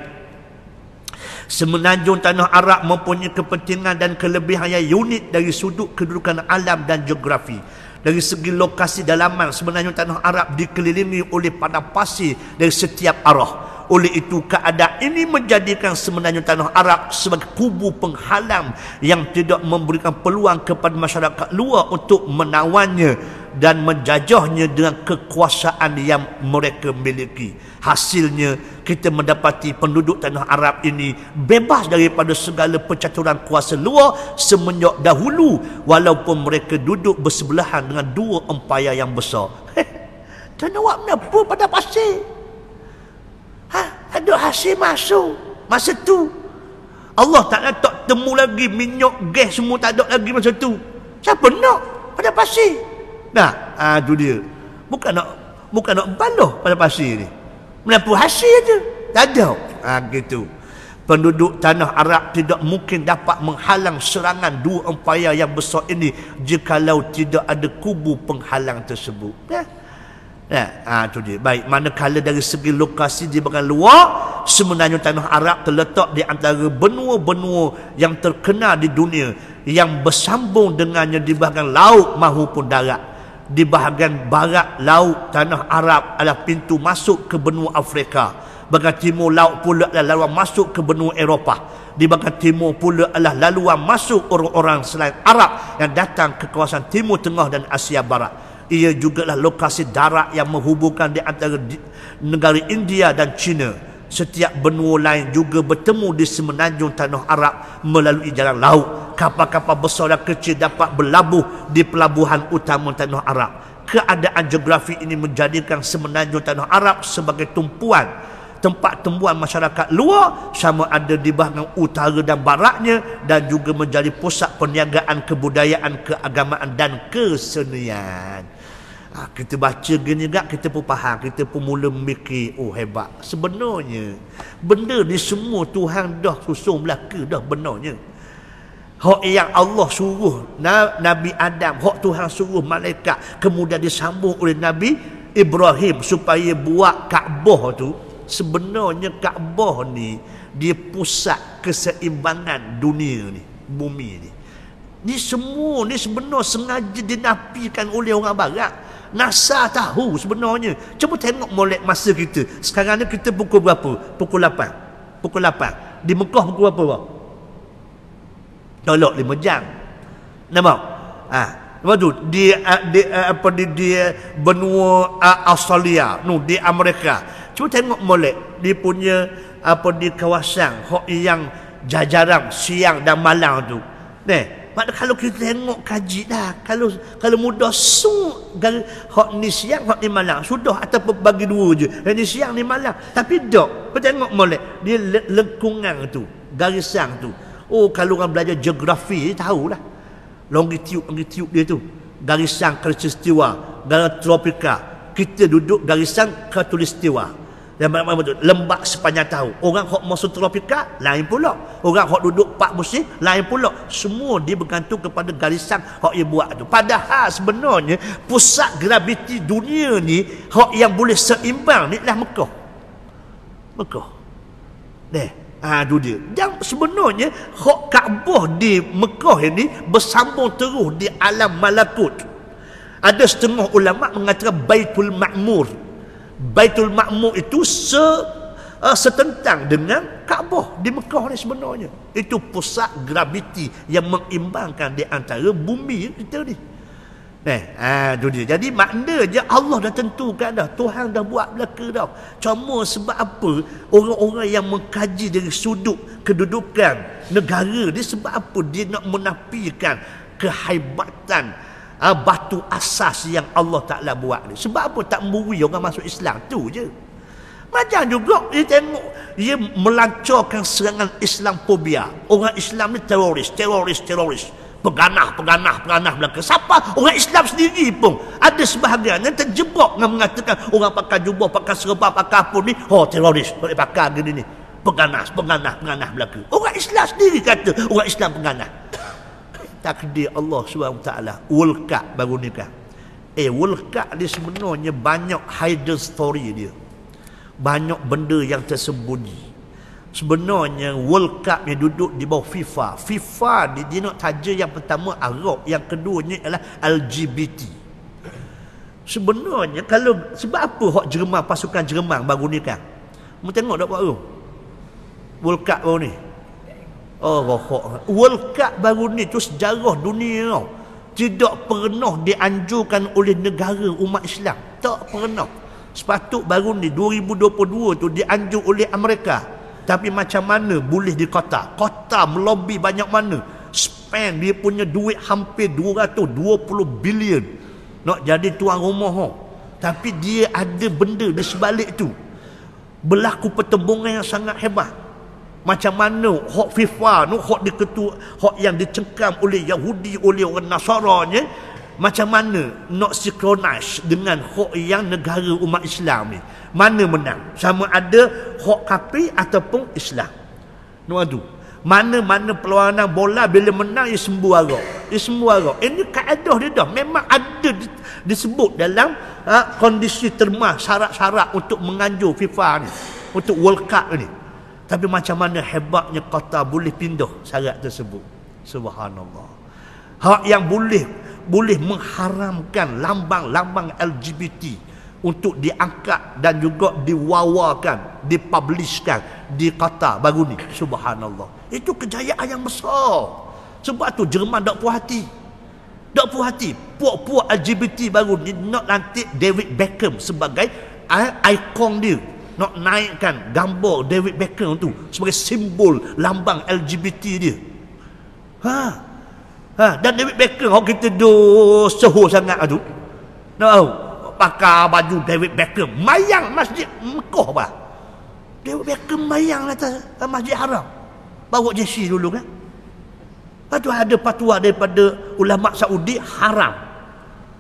Semenanjung tanah Arab mempunyai kepentingan dan kelebihan yang unik dari sudut kedudukan alam dan geografi. Dari segi lokasi dalaman, semenanjung tanah Arab dikelilingi oleh padang pasir dari setiap arah. Oleh itu keadaan ini menjadikan semenanjung tanah Arab sebagai kubu penghalang yang tidak memberikan peluang kepada masyarakat luar untuk menawannya dan menjajahnya dengan kekuasaan yang mereka miliki. Hasilnya kita mendapati penduduk tanah Arab ini bebas daripada segala pencaturan kuasa luar semenjak dahulu walaupun mereka duduk bersebelahan dengan dua empayar yang besar. Tanah Arab apa pada pasir? Ha, ada hasil masuk. Masa tu Allah tak temu lagi minyak gas semua tak ada lagi masa tu. Siapa nak pada pasir? Nah, ha, tu dia. Bukan nak bukan nak baloh pada pasir ni. Menapu hasil je. Tak ada. Ha, gitu. Penduduk tanah Arab tidak mungkin dapat menghalang serangan dua empayar yang besar ini jikalau tidak ada kubu penghalang tersebut. Ya. Ya, ha, tu dia. Baik, manakala dari segi lokasi di bahagian luar, sebenarnya tanah Arab terletak di antara benua-benua yang terkenal di dunia yang bersambung dengannya di bahagian laut maupun darat. Di bahagian barat laut tanah Arab adalah pintu masuk ke benua Afrika. Bahagian timur laut pula adalah laluan masuk ke benua Eropah. Di bahagian timur pula adalah laluan masuk orang-orang selain Arab yang datang ke kawasan timur tengah dan Asia Barat ia juga lah lokasi darat yang menghubungkan di antara negara India dan China. Setiap benua lain juga bertemu di semenanjung tanah Arab melalui jalan laut. Kapal-kapal besar dan kecil dapat berlabuh di pelabuhan utama tanah Arab. Keadaan geografi ini menjadikan semenanjung tanah Arab sebagai tumpuan tempat tumbuhan masyarakat luar sama ada di bahagian utara dan baratnya dan juga menjadi pusat perniagaan kebudayaan, keagamaan dan kesenian. Ha, kita baca gini juga kita pun faham, kita pun mula memikir, oh hebat. Sebenarnya benda ni semua Tuhan dah susun belaka dah benarnya. hak yang Allah suruh Nabi Adam hak Tuhan suruh malaikat kemudian disambung oleh Nabi Ibrahim supaya buat Kaabah tu sebenarnya Kaabah ni dia pusat keseimbangan dunia ni bumi ni ni semua ni sebenarnya sengaja dinafikan oleh orang barat NASA tahu sebenarnya. Cuba tengok molek masa kita. Sekarang ni kita pukul berapa? Pukul 8 pukul 8 di Mekah pukul berapa tolak lima jam. Nampak? Ah Lepas tu? Di, di apa di, di benua Australia, no di Amerika. Cuba tengok molek. Dia punya apa di kawasan. Hok yang jajaran siang dan malam tu. Neh, pada kalau kita tengok kaji dah, kalau kalau mudah su hok ni siang hok ni malam sudah ataupun bagi dua je. Ni siang ni malam. Tapi dok, tengok molek dia lengkungan tu, garisan tu. Oh kalau orang belajar geografi tahulah. Longitude longitude dia tu. Garisan khatulistiwa, garisan tropika. Kita duduk garisan khatulistiwa. Lembak sepanjang tahun. Orang hok musim tropika lain pula. Orang hok duduk pak musim lain pula. Semua dia bergantung kepada garisan hok ia buat tu. Padahal sebenarnya pusat graviti dunia ni hok yang boleh seimbang ni lah Mekah. Mekah. Deh. Ha, itu dia. Dan sebenarnya hak Kaabah di Mekah ini bersambung terus di alam malakut. Ada setengah ulama mengatakan Baitul Ma'mur. Baitul Ma'mur itu se uh, setentang dengan Kaabah di Mekah ni sebenarnya. Itu pusat graviti yang mengimbangkan di antara bumi kita ni. Eh, ha, tu dia. Jadi maknanya Allah dah tentukan dah. Tuhan dah buat belaka dah. Cuma sebab apa orang-orang yang mengkaji dari sudut kedudukan negara dia sebab apa dia nak menafikan kehebatan ha, batu asas yang Allah Ta'ala buat ni. Sebab apa tak memburi orang masuk Islam tu je. Macam juga dia tengok dia melancarkan serangan Islam phobia. Orang Islam ni teroris, teroris, teroris peganah, peganah, peganah belaka. Siapa? Orang Islam sendiri pun. Ada sebahagian yang terjebak dengan mengatakan orang pakai jubah, pakai serba, pakai apa ni. Oh, teroris. Pakai gini ni. Peganah, peganah, peganah belaka. Orang Islam sendiri kata orang Islam peganah. Takdir Allah SWT. Cup baru nikah. Eh, Cup ni sebenarnya banyak hidden story dia. Banyak benda yang tersembunyi sebenarnya World Cup yang duduk di bawah FIFA. FIFA dia, dia nak taja yang pertama Arab, yang keduanya adalah LGBT. Sebenarnya kalau sebab apa hak Jerman pasukan Jerman baru ni kan? Mu tengok dak baru. World Cup baru ni. Oh, hak. World Cup baru ni tu sejarah dunia tau. Tidak pernah dianjurkan oleh negara umat Islam. Tak pernah. Sepatut baru ni 2022 tu dianjur oleh Amerika tapi macam mana boleh di kota? Kota melobi banyak mana? Spend dia punya duit hampir 220 bilion. Nak jadi tuan rumah. Tapi dia ada benda di sebalik tu. Berlaku pertembungan yang sangat hebat. Macam mana hak FIFA tu, hak diketua, hak yang dicengkam oleh Yahudi, oleh orang Nasaranya, macam mana nak synchronize dengan hak yang negara umat Islam ni? Mana menang? Sama ada hak kafir ataupun Islam? Nombor tu mana-mana perlawanan bola bila menang ia sembuh arah ia sembuh arah ini kaedah dia dah. Memang ada disebut dalam ha, kondisi terma syarat-syarat untuk menganjur FIFA ni. Untuk World Cup ni tapi macam mana hebatnya kota boleh pindah syarat tersebut subhanallah hak yang boleh boleh mengharamkan lambang-lambang LGBT untuk diangkat dan juga diwawakan, dipublishkan di kata baru ni. Subhanallah. Itu kejayaan yang besar. Sebab tu Jerman tak puas hati. Tak puas hati. Puak-puak LGBT baru ni nak lantik David Beckham sebagai ikon dia. Nak naikkan gambar David Beckham tu sebagai simbol lambang LGBT dia. Ha. Ha, dan David Beckham kalau kita do seho sangat tu. Nak tahu? pakai baju David Beckham mayang masjid Mekah bah. David Beckham mayang atas masjid haram bawa jersey dulu kan Lepas tu ada patwa daripada ulama Saudi haram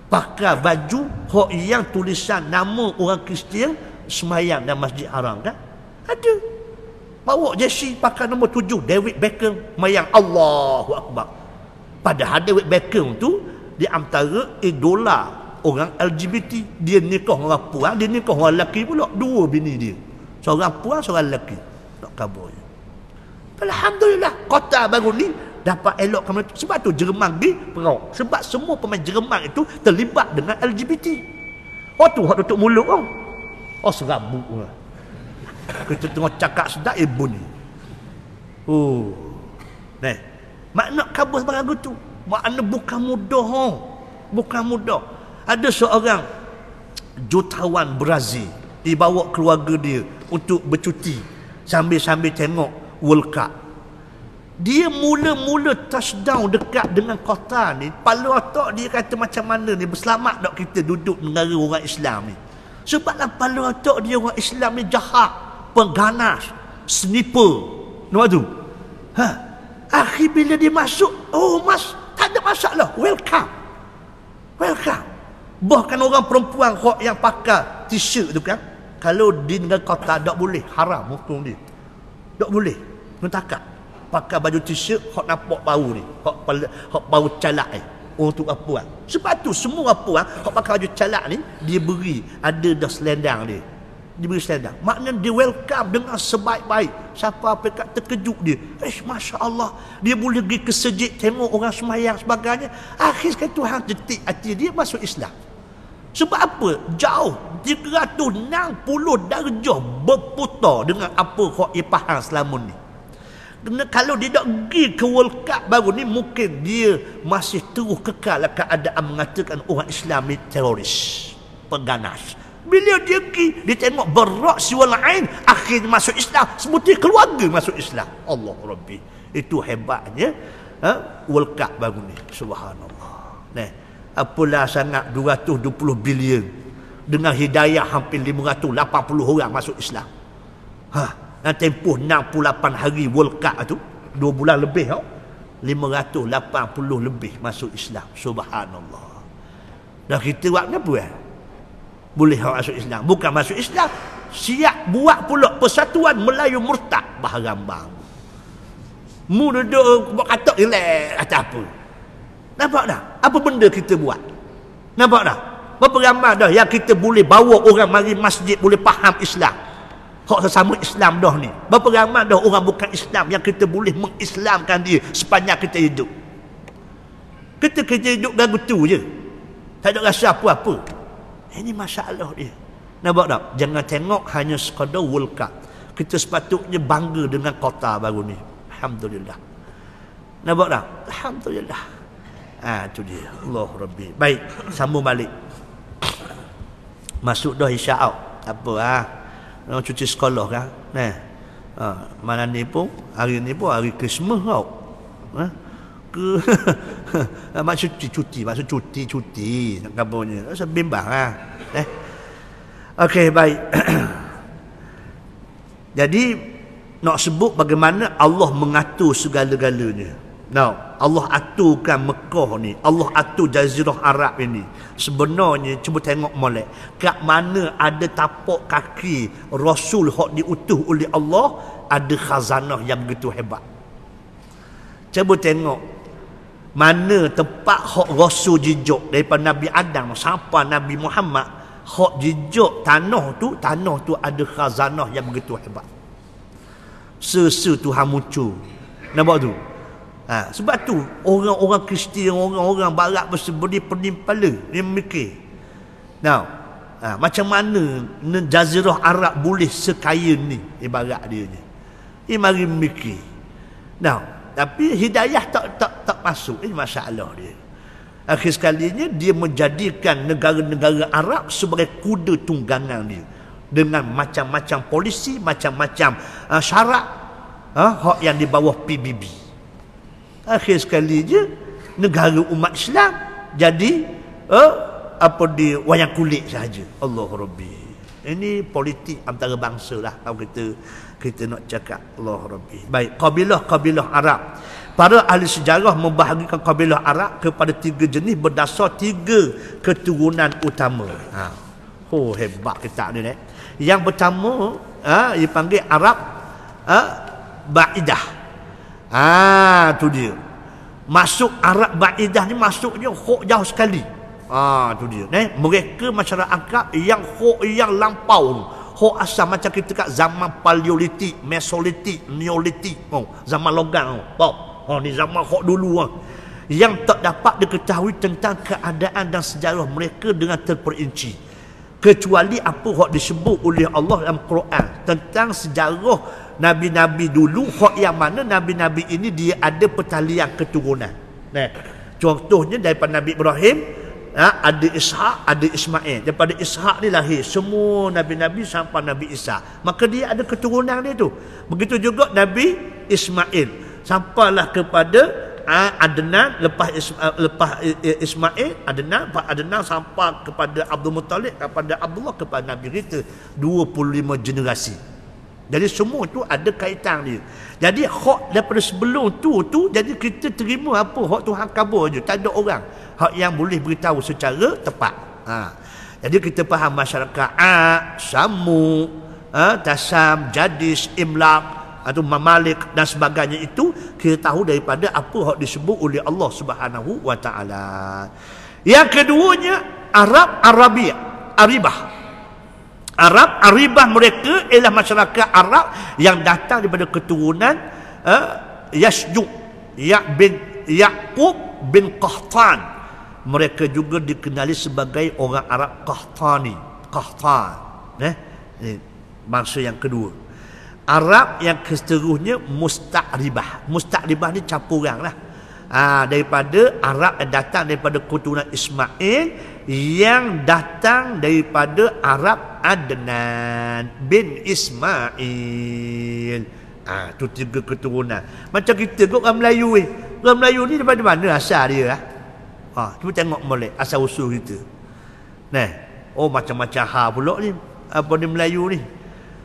pakai baju hok yang tulisan nama orang Kristian semayang dalam masjid haram kan ada Bawa jersey pakai nombor tujuh. David Beckham mayang Allahu Akbar. Padahal David Beckham tu di antara idola orang LGBT. Dia nikah orang puan, dia nikah orang lelaki pula. Dua bini dia. Seorang puan, seorang lelaki. Nak kabur. Alhamdulillah. Kota baru ni dapat elok kamu sebab tu Jerman di perang sebab semua pemain Jerman itu terlibat dengan LGBT oh tu hak tutup mulut kau oh serabut lah kita tengok cakap sedap ibu ni oh. Ni makna kabur sebarang tu? Makna bukan mudah oh. bukan mudah. Ada seorang jutawan Brazil dibawa keluarga dia untuk bercuti. Sambil-sambil tengok World Cup. Dia mula-mula touchdown dekat dengan kota ni. Pala otak dia kata macam mana ni? Berselamat tak kita duduk negara orang Islam ni Sebablah pala otak dia orang Islam ni jahat Pengganas Sniper Nampak tu? Ha? Akhir bila dia masuk Oh mas Tak ada masalah. Welcome. Welcome. Bahkan orang perempuan yang pakai t-shirt tu kan Kalau di negara kota tak boleh Haram hukum dia. Tak boleh. Mentakak pakai baju t-shirt hok nampak bau ni. Hok bau calak ni untuk apa kan sebab tu semua apa kan hok pakai baju calak ni dia beri ada dah selendang dia. Dia beri selendang. Maknanya dia welcome dengan sebaik-baik. Siapa apa kat terkejut dia. Eh Masya Allah dia boleh pergi ke sejid tengok orang semayang sebagainya. Akhir sekali Tuhan jetik hati dia masuk Islam. Sebab apa? Jauh. 360 darjah berputar dengan apa kau faham selama ni. Kena kalau dia tak pergi ke World Cup baru ni mungkin dia masih terus kekal keadaan mengatakan orang Islam ni teroris. Pengganas. Bila dia pergi, dia tengok berak siwa lain, akhirnya masuk Islam. Sebuti keluarga masuk Islam. Allah Rabbi. Itu hebatnya ha? World Cup baru ni. Subhanallah. Nah, apalah sangat 220 bilion dengan hidayah hampir 580 orang masuk Islam. Ha, dan tempoh 68 hari World Cup tu dua bulan lebih tau 580 lebih masuk Islam. Subhanallah. Dan kita buat apa eh? boleh masuk Islam? Bukan masuk Islam. Siap buat pula persatuan Melayu Murtad. Baharam bang mu duduk buat katak relax. Kata apa? Nampak tak? Apa benda kita buat? Nampak tak? Berapa ramai dah yang kita boleh bawa orang mari masjid boleh faham Islam Hak sesama Islam dah ni. Berapa ramai dah orang bukan Islam yang kita boleh mengislamkan dia sepanjang kita hidup. Kita kita hidup gagu tu je. Tak ada rasa apa-apa. Ini masalah dia. Nampak tak? Jangan tengok hanya sekadar World Cup. Kita sepatutnya bangga dengan kota baru ni. Alhamdulillah. Nampak tak? Alhamdulillah. Ah, tu dia. Allah Rabbi. Baik, sambung balik. Masuk dah isya' Apa ah? Nak cuci sekolah kan? Nah ha, mana ni pun hari ni pun hari Christmas tau. Ha? ke? [LAUGHS] Maksud cuti cuti. Maksud cuti cuti. Kabarnya saya bimbang lah eh. Okey baik. [CLEARS THROAT] Jadi nak sebut bagaimana Allah mengatur segala-galanya Now, Allah aturkan Mekah ni, Allah atur Jazirah Arab ini. Sebenarnya cuba tengok molek, kat mana ada tapak kaki Rasul hak diutuh oleh Allah, ada khazanah yang begitu hebat. Cuba tengok mana tempat hak Rasul jijuk daripada Nabi Adam sampai Nabi Muhammad, hak jijuk tanah tu, tanah tu ada khazanah yang begitu hebat. Sesu Tuhan muncul. Nampak tu? Ha, sebab tu orang-orang Kristian, orang-orang barat bersebut pening kepala dia memikir. Now, ha, macam mana jazirah Arab boleh sekaya ni ibarat dia ni. Dia mari memikir. Now, tapi hidayah tak tak tak masuk ini masalah dia. Akhir sekalinya dia menjadikan negara-negara Arab sebagai kuda tunggangan dia dengan macam-macam polisi, macam-macam uh, syarat uh, yang di bawah PBB. Akhir sekali je negara umat Islam jadi uh, apa di wayang kulit saja. Allah Rabbi. Ini politik antara bangsa lah kalau kita kita nak cakap Allah Rabbi. Baik, kabilah-kabilah Arab. Para ahli sejarah membahagikan kabilah Arab kepada tiga jenis berdasar tiga keturunan utama. Ha. Oh hebat kita ni eh. Yang pertama, ha, dia panggil Arab ha? Ba'idah Ah, tu dia. Masuk Arab Ba'idah ni masuknya Hok jauh sekali. Ah, tu dia. Eh? Mereka masyarakat Arab Yang hok yang lampau Hok asal macam kita kat zaman Paleolitik Mesolitik Neolitik. Oh, Zaman logam oh. oh, ni zaman hok dulu oh. Yang tak dapat diketahui tentang keadaan dan sejarah mereka dengan terperinci. Kecuali apa yang disebut oleh Allah dalam Quran tentang sejarah nabi-nabi dulu hak yang mana nabi-nabi ini dia ada pertalian keturunan. Nah contohnya daripada Nabi Ibrahim ha, ada Ishak ada Ismail. Daripada Ishak ni lahir semua nabi-nabi sampai Nabi Isa. Maka dia ada keturunan dia tu. Begitu juga Nabi Ismail. Sampailah kepada Adnan lepas Isma, lepas Ismail Adnan Pak Adnan sampai kepada Abdul Muttalib kepada Abdullah kepada Nabi kita 25 generasi jadi semua tu ada kaitan dia jadi hak daripada sebelum tu tu jadi kita terima apa hak Tuhan kabur je tak ada orang hak yang boleh beritahu secara tepat ha. jadi kita faham masyarakat A, Samu ha, Tasam, Jadis, Imlaq atau mamalik dan sebagainya itu kita tahu daripada apa yang disebut oleh Allah Subhanahu wa taala. Yang keduanya Arab Arabia, Aribah. Arab Aribah mereka ialah masyarakat Arab yang datang daripada keturunan uh, Yasjuk Ya bin Yaqub bin Qahtan. Mereka juga dikenali sebagai orang Arab Qahtani. Qahtan. Eh? Ini bangsa yang kedua. Arab yang keseterusnya musta'ribah. Musta'ribah ni campuran lah. Ha, daripada Arab yang datang daripada keturunan Ismail yang datang daripada Arab Adnan bin Ismail. Ah, ha, tu tiga keturunan. Macam kita kok orang Melayu eh. Orang Melayu ni daripada mana asal dia ah? Ha, cuba tengok molek asal usul kita. Nah, oh macam-macam ha pula ni. Apa ni Melayu ni?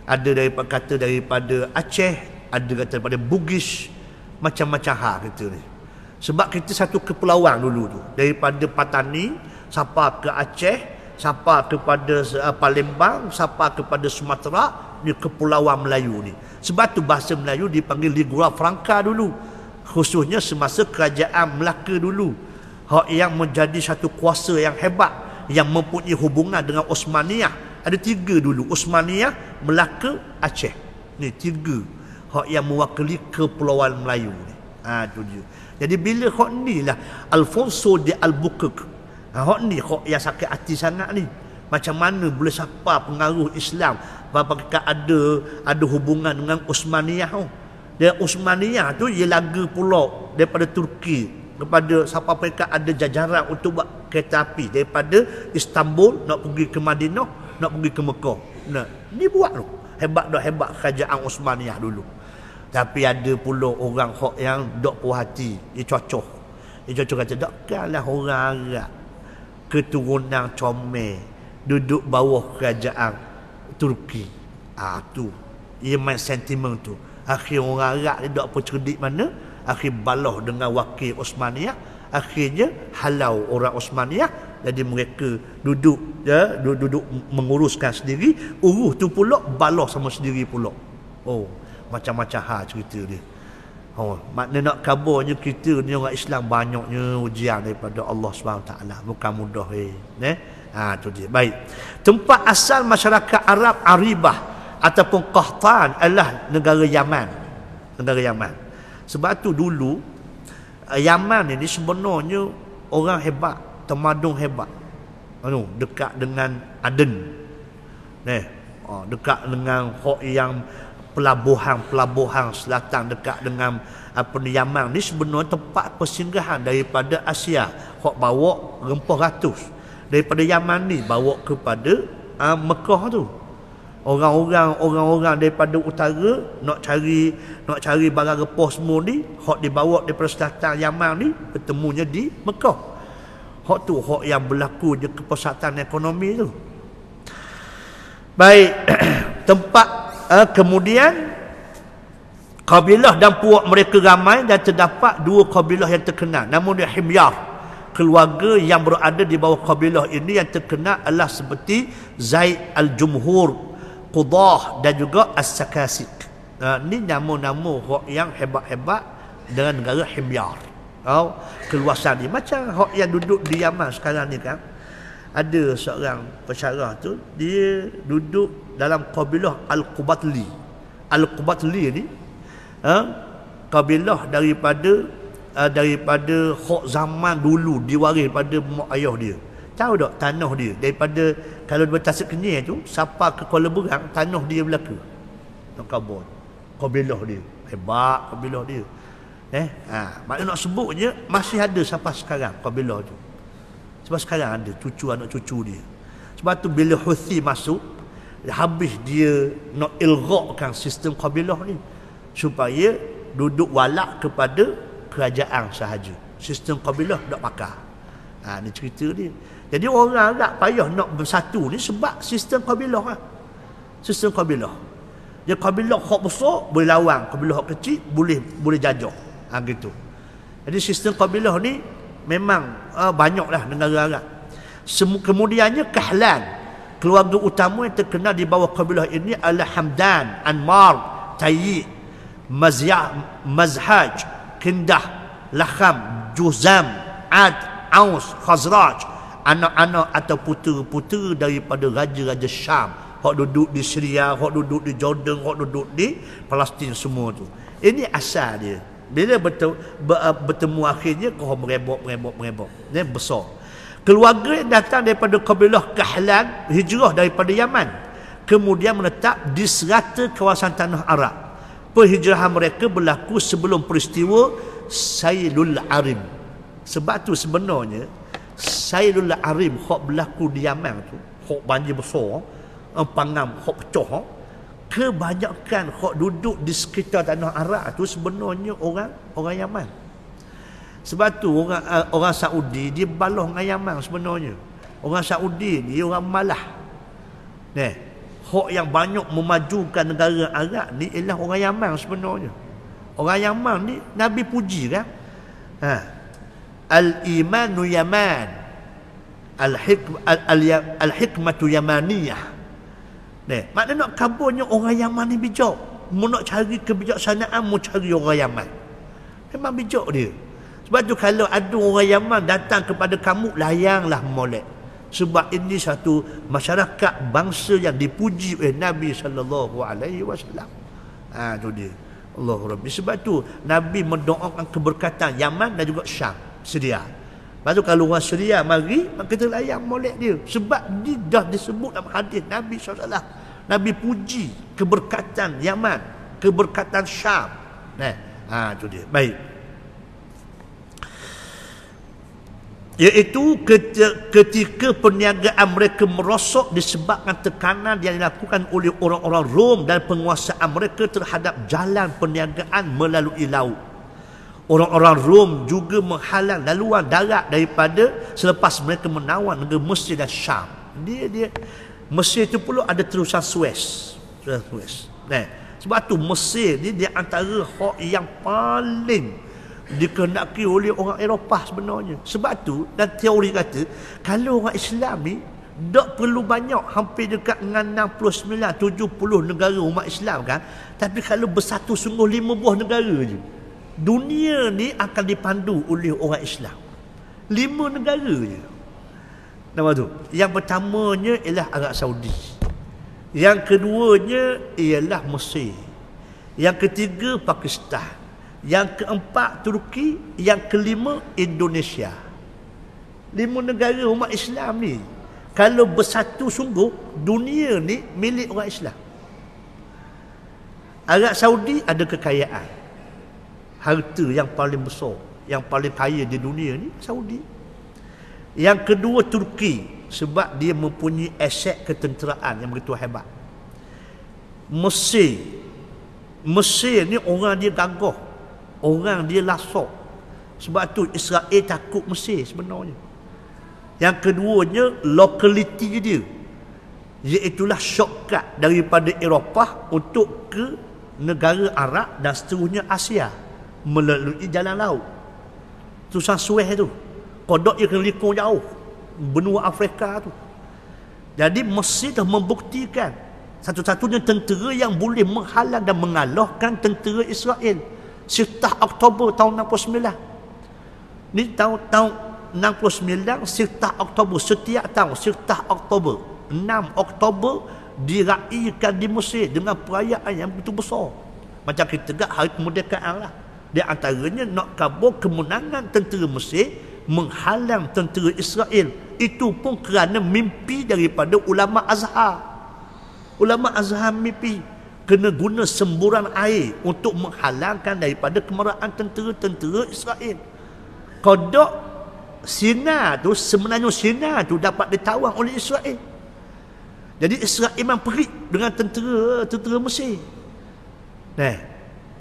ada daripada kata daripada Aceh ada kata daripada Bugis macam-macam hal kita ni sebab kita satu kepulauan dulu tu daripada Patani sampai ke Aceh sampai kepada uh, Palembang sampai kepada Sumatera ni kepulauan Melayu ni. Sebab tu bahasa Melayu dipanggil Ligura Franca dulu. Khususnya semasa kerajaan Melaka dulu. Hak yang menjadi satu kuasa yang hebat yang mempunyai hubungan dengan Osmaniyah ada tiga dulu Osmaniyah Melaka Aceh. Ni tiga hak yang mewakili kepulauan Melayu ni. Ha tu dia. Jadi bila hak ni lah Alfonso de Albuquerque hak ni hak yang sakit hati sangat ni macam mana boleh siapa pengaruh Islam apakah ada ada hubungan dengan Osmaniyah tu dan Osmaniyah tu ia laga pula daripada Turki kepada siapa mereka ada jajaran untuk buat kereta api daripada Istanbul nak pergi ke Madinah nak pergi ke Mekah. Nah, ni buat tu. Hebat dah hebat kerajaan Osmaniyah dulu. Tapi ada pula orang hok yang dok puas hati, dia cocok. Dia cocok kata, takkanlah orang Arab keturunan comel duduk bawah kerajaan Turki. Ah tu. Ia main sentimen tu. Akhir orang Arab dia dok apa cerdik mana? Akhir balah dengan wakil Osmaniyah. Akhirnya halau orang Osmaniyah jadi mereka duduk ya duduk menguruskan sendiri uruh tu pula balah sama sendiri pula oh macam-macam hal cerita dia oh makna nak kabarnya kita ni orang Islam banyaknya ujian daripada Allah SWT bukan mudah eh. Ne ha tu dia. Baik. Tempat asal masyarakat Arab Aribah ataupun Qahtan adalah negara Yaman. Negara Yaman. Sebab tu dulu eh, Yaman ini sebenarnya orang hebat temadung hebat. Anu dekat dengan Aden. Eh? Oh, dekat dengan hok yang pelabuhan-pelabuhan selatan dekat dengan apa ni Yaman ni sebenarnya tempat persinggahan daripada Asia. Hok bawa rempah ratus. Daripada Yaman ni bawa kepada uh, Mekah tu. Orang-orang orang-orang daripada utara nak cari nak cari barang rempah semua ni hok dibawa daripada selatan Yaman ni bertemunya di Mekah. Hak tu hak yang berlaku je kepesatan ekonomi tu. Baik, [CLEARS THROAT] tempat uh, kemudian kabilah dan puak mereka ramai dan terdapat dua kabilah yang terkenal. Namun dia Himyar, keluarga yang berada di bawah kabilah ini yang terkenal adalah seperti Zaid al-Jumhur, Qudah dan juga As-Sakasik. uh, ni nama-nama hok yang hebat-hebat dengan negara Himyar oh, keluasan ni macam hok yang duduk di Yaman sekarang ni kan. Ada seorang pesyarah tu dia duduk dalam kabilah Al-Qubatli. Al-Qubatli ni uh, kabilah daripada uh, daripada hok zaman dulu diwaris pada mak ayah dia. Tahu tak tanah dia? Daripada kalau di Tasik Kenyir tu siapa ke Kuala Berang tanah dia nak kabur. Kabilah dia. Hebat kabilah dia. Eh ha makna nak sebutnya masih ada siapa sekarang kabilah tu. Sebab sekarang ada cucu anak cucu dia. Sebab tu bila Houthi masuk habis dia nak ilghaqkan sistem kabilah ni supaya duduk walak kepada kerajaan sahaja sistem kabilah tak pakar ha ni cerita dia jadi orang agak payah nak bersatu ni sebab sistem kabilah lah. sistem kabilah dia kabilah hak besar boleh lawan, kabilah hak kecil boleh boleh jajah. Ha gitu. Jadi sistem kabilah ni memang uh, banyaklah negara Arab. Semu, kemudiannya Kahlan, keluarga utama yang terkenal di bawah kabilah ini adalah Hamdan, Anmar, Tayyi, Mazya, Mazhaj, Kindah, Lakham, Juzam, Ad, Aus, Khazraj, anak-anak atau putera-putera daripada raja-raja Syam hak duduk di Syria, hak duduk di Jordan, hak duduk di Palestin semua tu. Ini asal dia. Bila bertemu, bertemu akhirnya kau merebok, merebok, merebok. Ini besar. Keluarga datang daripada kabilah Kahlan, hijrah daripada Yaman. Kemudian menetap di serata kawasan tanah Arab. Perhijrahan mereka berlaku sebelum peristiwa Sayyidul Arim. Sebab tu sebenarnya Sayyidul Arim hak berlaku di Yaman tu, hak banjir besar, pangam hok pecah kebanyakan hok duduk di sekitar tanah Arab tu sebenarnya orang orang Yaman sebab tu orang uh, orang Saudi dia balah dengan Yaman sebenarnya. Orang Saudi ni orang malah. Ni hok yang banyak memajukan negara Arab ni ialah orang Yaman sebenarnya. Orang Yaman ni Nabi puji kan? Ha. Al-imanu yaman. Al-hikmatu al-hikmatu yamaniyah. Nih, makna nak kaburnya orang Yaman ni bijak. Mu nak cari kebijaksanaan, mu cari orang Yaman. Memang bijak dia. Sebab tu kalau ada orang Yaman datang kepada kamu, layanglah molek. Sebab ini satu masyarakat bangsa yang dipuji oleh Nabi sallallahu alaihi wasallam. Ha tu dia. Allah Rabbi. Sebab tu Nabi mendoakan keberkatan Yaman dan juga Syam sedia. Lepas tu kalau orang Syria mari, kita layang molek dia. Sebab dia dah disebut dalam hadis Nabi SAW. Nabi puji keberkatan Yaman, keberkatan Syam. Nah, ha itu dia. Baik. Iaitu ketika perniagaan mereka merosot disebabkan tekanan yang dilakukan oleh orang-orang Rom dan penguasaan mereka terhadap jalan perniagaan melalui laut. Orang-orang Rom juga menghalang laluan darat daripada selepas mereka menawan negeri Mesir dan Syam. Dia dia Mesir itu pula ada terusan Suez. Suez. Nah, sebab tu Mesir ni dia antara hak yang paling dikehendaki oleh orang Eropah sebenarnya. Sebab tu dan teori kata kalau orang Islam ni tak perlu banyak hampir dekat dengan 69 70 negara umat Islam kan tapi kalau bersatu sungguh lima buah negara je dunia ni akan dipandu oleh orang Islam lima negara je Nama tu. Yang pertamanya ialah Arab Saudi. Yang keduanya ialah Mesir. Yang ketiga Pakistan. Yang keempat Turki, yang kelima Indonesia. Lima negara umat Islam ni kalau bersatu sungguh dunia ni milik orang Islam. Arab Saudi ada kekayaan. Harta yang paling besar, yang paling kaya di dunia ni Saudi. Yang kedua Turki sebab dia mempunyai aset ketenteraan yang begitu hebat. Mesir Mesir ni orang dia gagah. Orang dia lasok. Sebab tu Israel takut Mesir sebenarnya. Yang keduanya lokaliti dia. Iaitulah shortcut daripada Eropah untuk ke negara Arab dan seterusnya Asia melalui jalan laut. Tu Suez tu. Kodok dia kena likung jauh. Benua Afrika tu. Jadi Mesir dah membuktikan Satu-satunya tentera yang boleh menghalang dan mengalahkan tentera Israel. Sirtah Oktober tahun 69. Ni tahun, tahun 69, Sirtah Oktober. Setiap tahun, Sirtah Oktober. 6 Oktober diraihkan di Mesir dengan perayaan yang begitu besar. Macam kita tegak hari kemerdekaan lah. Di antaranya nak kabur kemenangan tentera Mesir menghalang tentera Israel. Itu pun kerana mimpi daripada ulama Azhar. Ulama Azhar mimpi kena guna semburan air untuk menghalangkan daripada kemarahan tentera-tentera Israel. Kodok sinar tu sebenarnya sinar tu dapat ditawang oleh Israel. Jadi Israel memang perik dengan tentera tentera Mesir. Nah,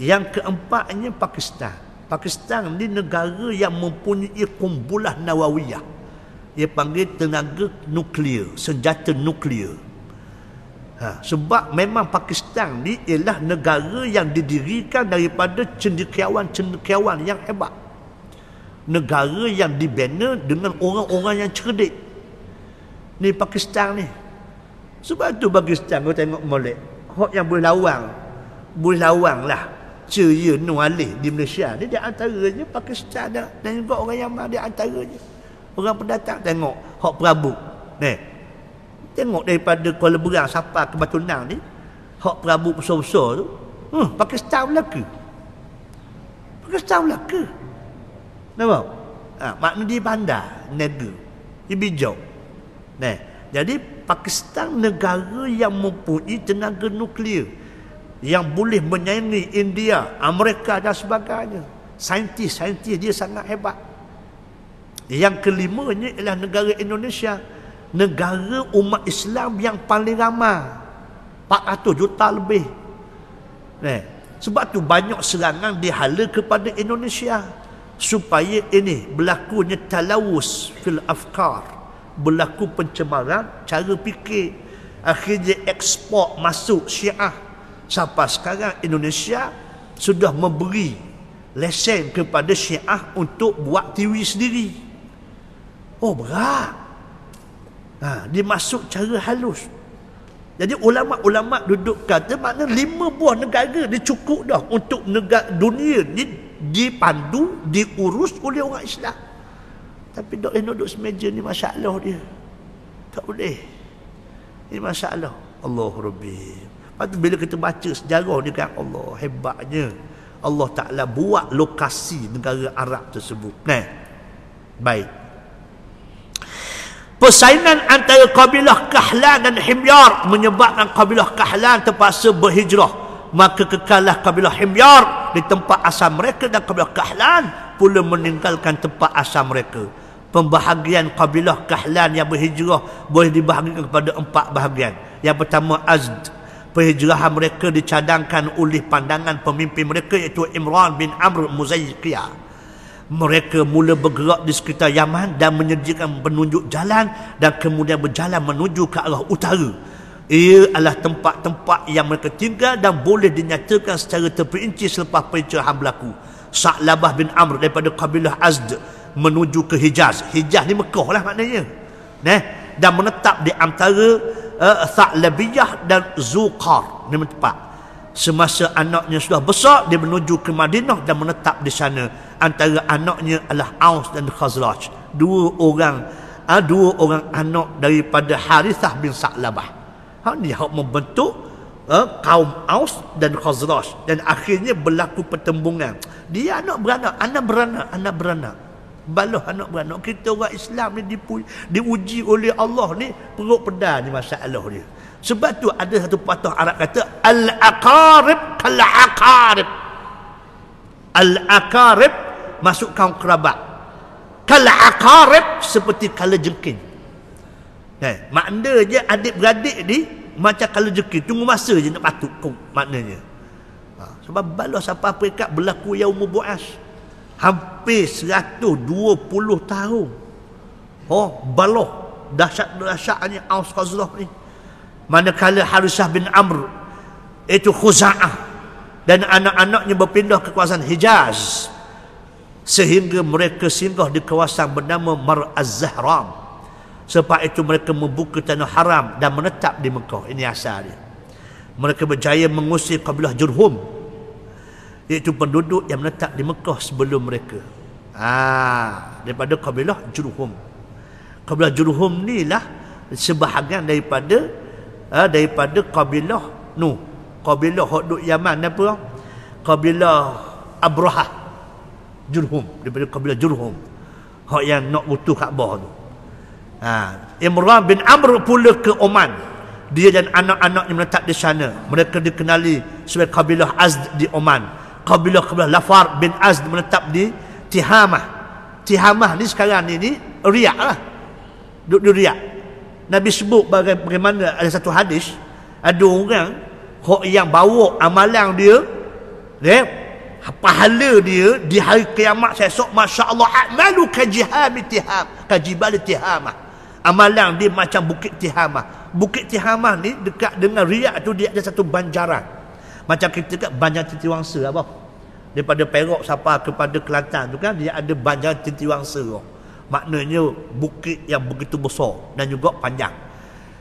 yang keempatnya Pakistan. Pakistan ni negara yang mempunyai kumpulah nawawiyah. Ia panggil tenaga nuklear, senjata nuklear. Ha, sebab memang Pakistan ni ialah negara yang didirikan daripada cendekiawan-cendekiawan yang hebat. Negara yang dibina dengan orang-orang yang cerdik. Ni Pakistan ni. Sebab tu Pakistan kau tengok molek. Hak yang boleh lawang. Boleh lawang lah. Ceria Nualih di Malaysia. Dia di antaranya Pakistan dah. Dan juga orang yang di antaranya. Orang pendatang tengok. Hak Prabu. Nih. Tengok daripada Kuala Berang sampai ke Batu Nang ni. Hak Prabu besar-besar tu. Hmm, Pakistan Melaka. Pakistan Melaka. Nampak? Ha, makna dia bandar. Negara. Dia bijak. Nah, jadi Pakistan negara yang mempunyai tenaga nuklear yang boleh menyaingi India, Amerika dan sebagainya. Saintis-saintis dia sangat hebat. Yang kelimanya ialah negara Indonesia negara umat Islam yang paling ramai. 400 juta lebih. Eh, sebab tu banyak serangan dihala kepada Indonesia supaya ini berlakunya talawus fil afkar berlaku pencemaran cara fikir. Akhirnya ekspor masuk syiah. Sampai sekarang Indonesia sudah memberi lesen kepada syiah untuk buat TV sendiri. Oh berat Ha, dia masuk cara halus. Jadi ulama-ulama duduk kata makna lima buah negara dia cukup dah untuk negara dunia ni dipandu, diurus oleh orang Islam. Tapi dok ini duduk semeja ni masalah dia. Tak boleh. Ini masalah. Allah Rabbi. Lepas tu bila kita baca sejarah dia kan Allah hebatnya. Allah Ta'ala buat lokasi negara Arab tersebut. Nah. Baik. Persaingan antara kabilah Kahlan dan Himyar menyebabkan kabilah Kahlan terpaksa berhijrah. Maka kekalah kabilah Himyar di tempat asal mereka dan kabilah Kahlan pula meninggalkan tempat asal mereka. Pembahagian kabilah Kahlan yang berhijrah boleh dibahagikan kepada empat bahagian. Yang pertama Azd. Perhijrahan mereka dicadangkan oleh pandangan pemimpin mereka iaitu Imran bin Amr Muzayyqiyah mereka mula bergerak di sekitar Yaman dan menyediakan penunjuk jalan dan kemudian berjalan menuju ke arah utara. Ia adalah tempat-tempat yang mereka tinggal dan boleh dinyatakan secara terperinci selepas pencerahan berlaku. Sa'labah bin Amr daripada kabilah Azd menuju ke Hijaz. Hijaz ni Mekah lah maknanya. Nah, dan menetap di antara uh, Sa'labiyah dan Zuqar. Ini tempat. Semasa anaknya sudah besar, dia menuju ke Madinah dan menetap di sana. Antara anaknya adalah Aus dan Khazraj. Dua orang uh, dua orang anak daripada Harithah bin Sa'labah. Ha hak membentuk uh, kaum Aus dan Khazraj. Dan akhirnya berlaku pertembungan. Dia anak beranak anak beranak anak beranak. Baloh anak beranak. Kita orang Islam ni diuji oleh Allah ni perut pedar ni masalah dia sebab tu ada satu patah Arab kata al-aqarib kal-aqarib. Al-aqarib masuk kaum kerabat. Kala akarib seperti kala jengking eh, makna je adik-beradik ni macam kala jengking tunggu masa je nak patut kau maknanya. Ha, sebab balas apa-apa ikat berlaku yang umur buas hampir 120 tahun. Oh baloh dahsyat-dahsyatnya Aus Khazrah ni manakala Harisah bin Amr itu Khuza'ah dan anak-anaknya berpindah ke kawasan Hijaz sehingga mereka singgah di kawasan bernama Mar Az-Zahram sebab itu mereka membuka tanah haram dan menetap di Mekah. Ini asal dia mereka berjaya mengusir kabilah Jurhum iaitu penduduk yang menetap di Mekah sebelum mereka. Ah daripada kabilah Jurhum. Kabilah Jurhum ni lah sebahagian daripada ah, daripada kabilah Nuh. Kabilah hok Yaman apa? Kabilah Abraha Jurhum. Daripada kabilah Jurhum. Hok yang nak butuh Kaabah tu. Ha Imran bin Amr pula ke Oman. Dia dan anak-anaknya menetap di sana. Mereka dikenali sebagai kabilah Azd di Oman. Kabilah kabilah Lafar bin Azd menetap di Tihamah. Tihamah ni sekarang ni ni Riyak lah. Duduk di Riyak Nabi sebut bagaimana ada satu hadis ada orang hok yang bawa amalan dia ya pahala dia di hari kiamat esok masya-Allah amalu kajiham tiham kajibal tihamah amalan dia macam bukit tihamah Bukit Tihamah ni dekat dengan Riak tu dia ada satu banjaran. Macam kita kat Banjar Titiwangsa apa? Daripada Perak sampai kepada Kelantan tu kan dia ada Banjar Titiwangsa. Maknanya bukit yang begitu besar dan juga panjang.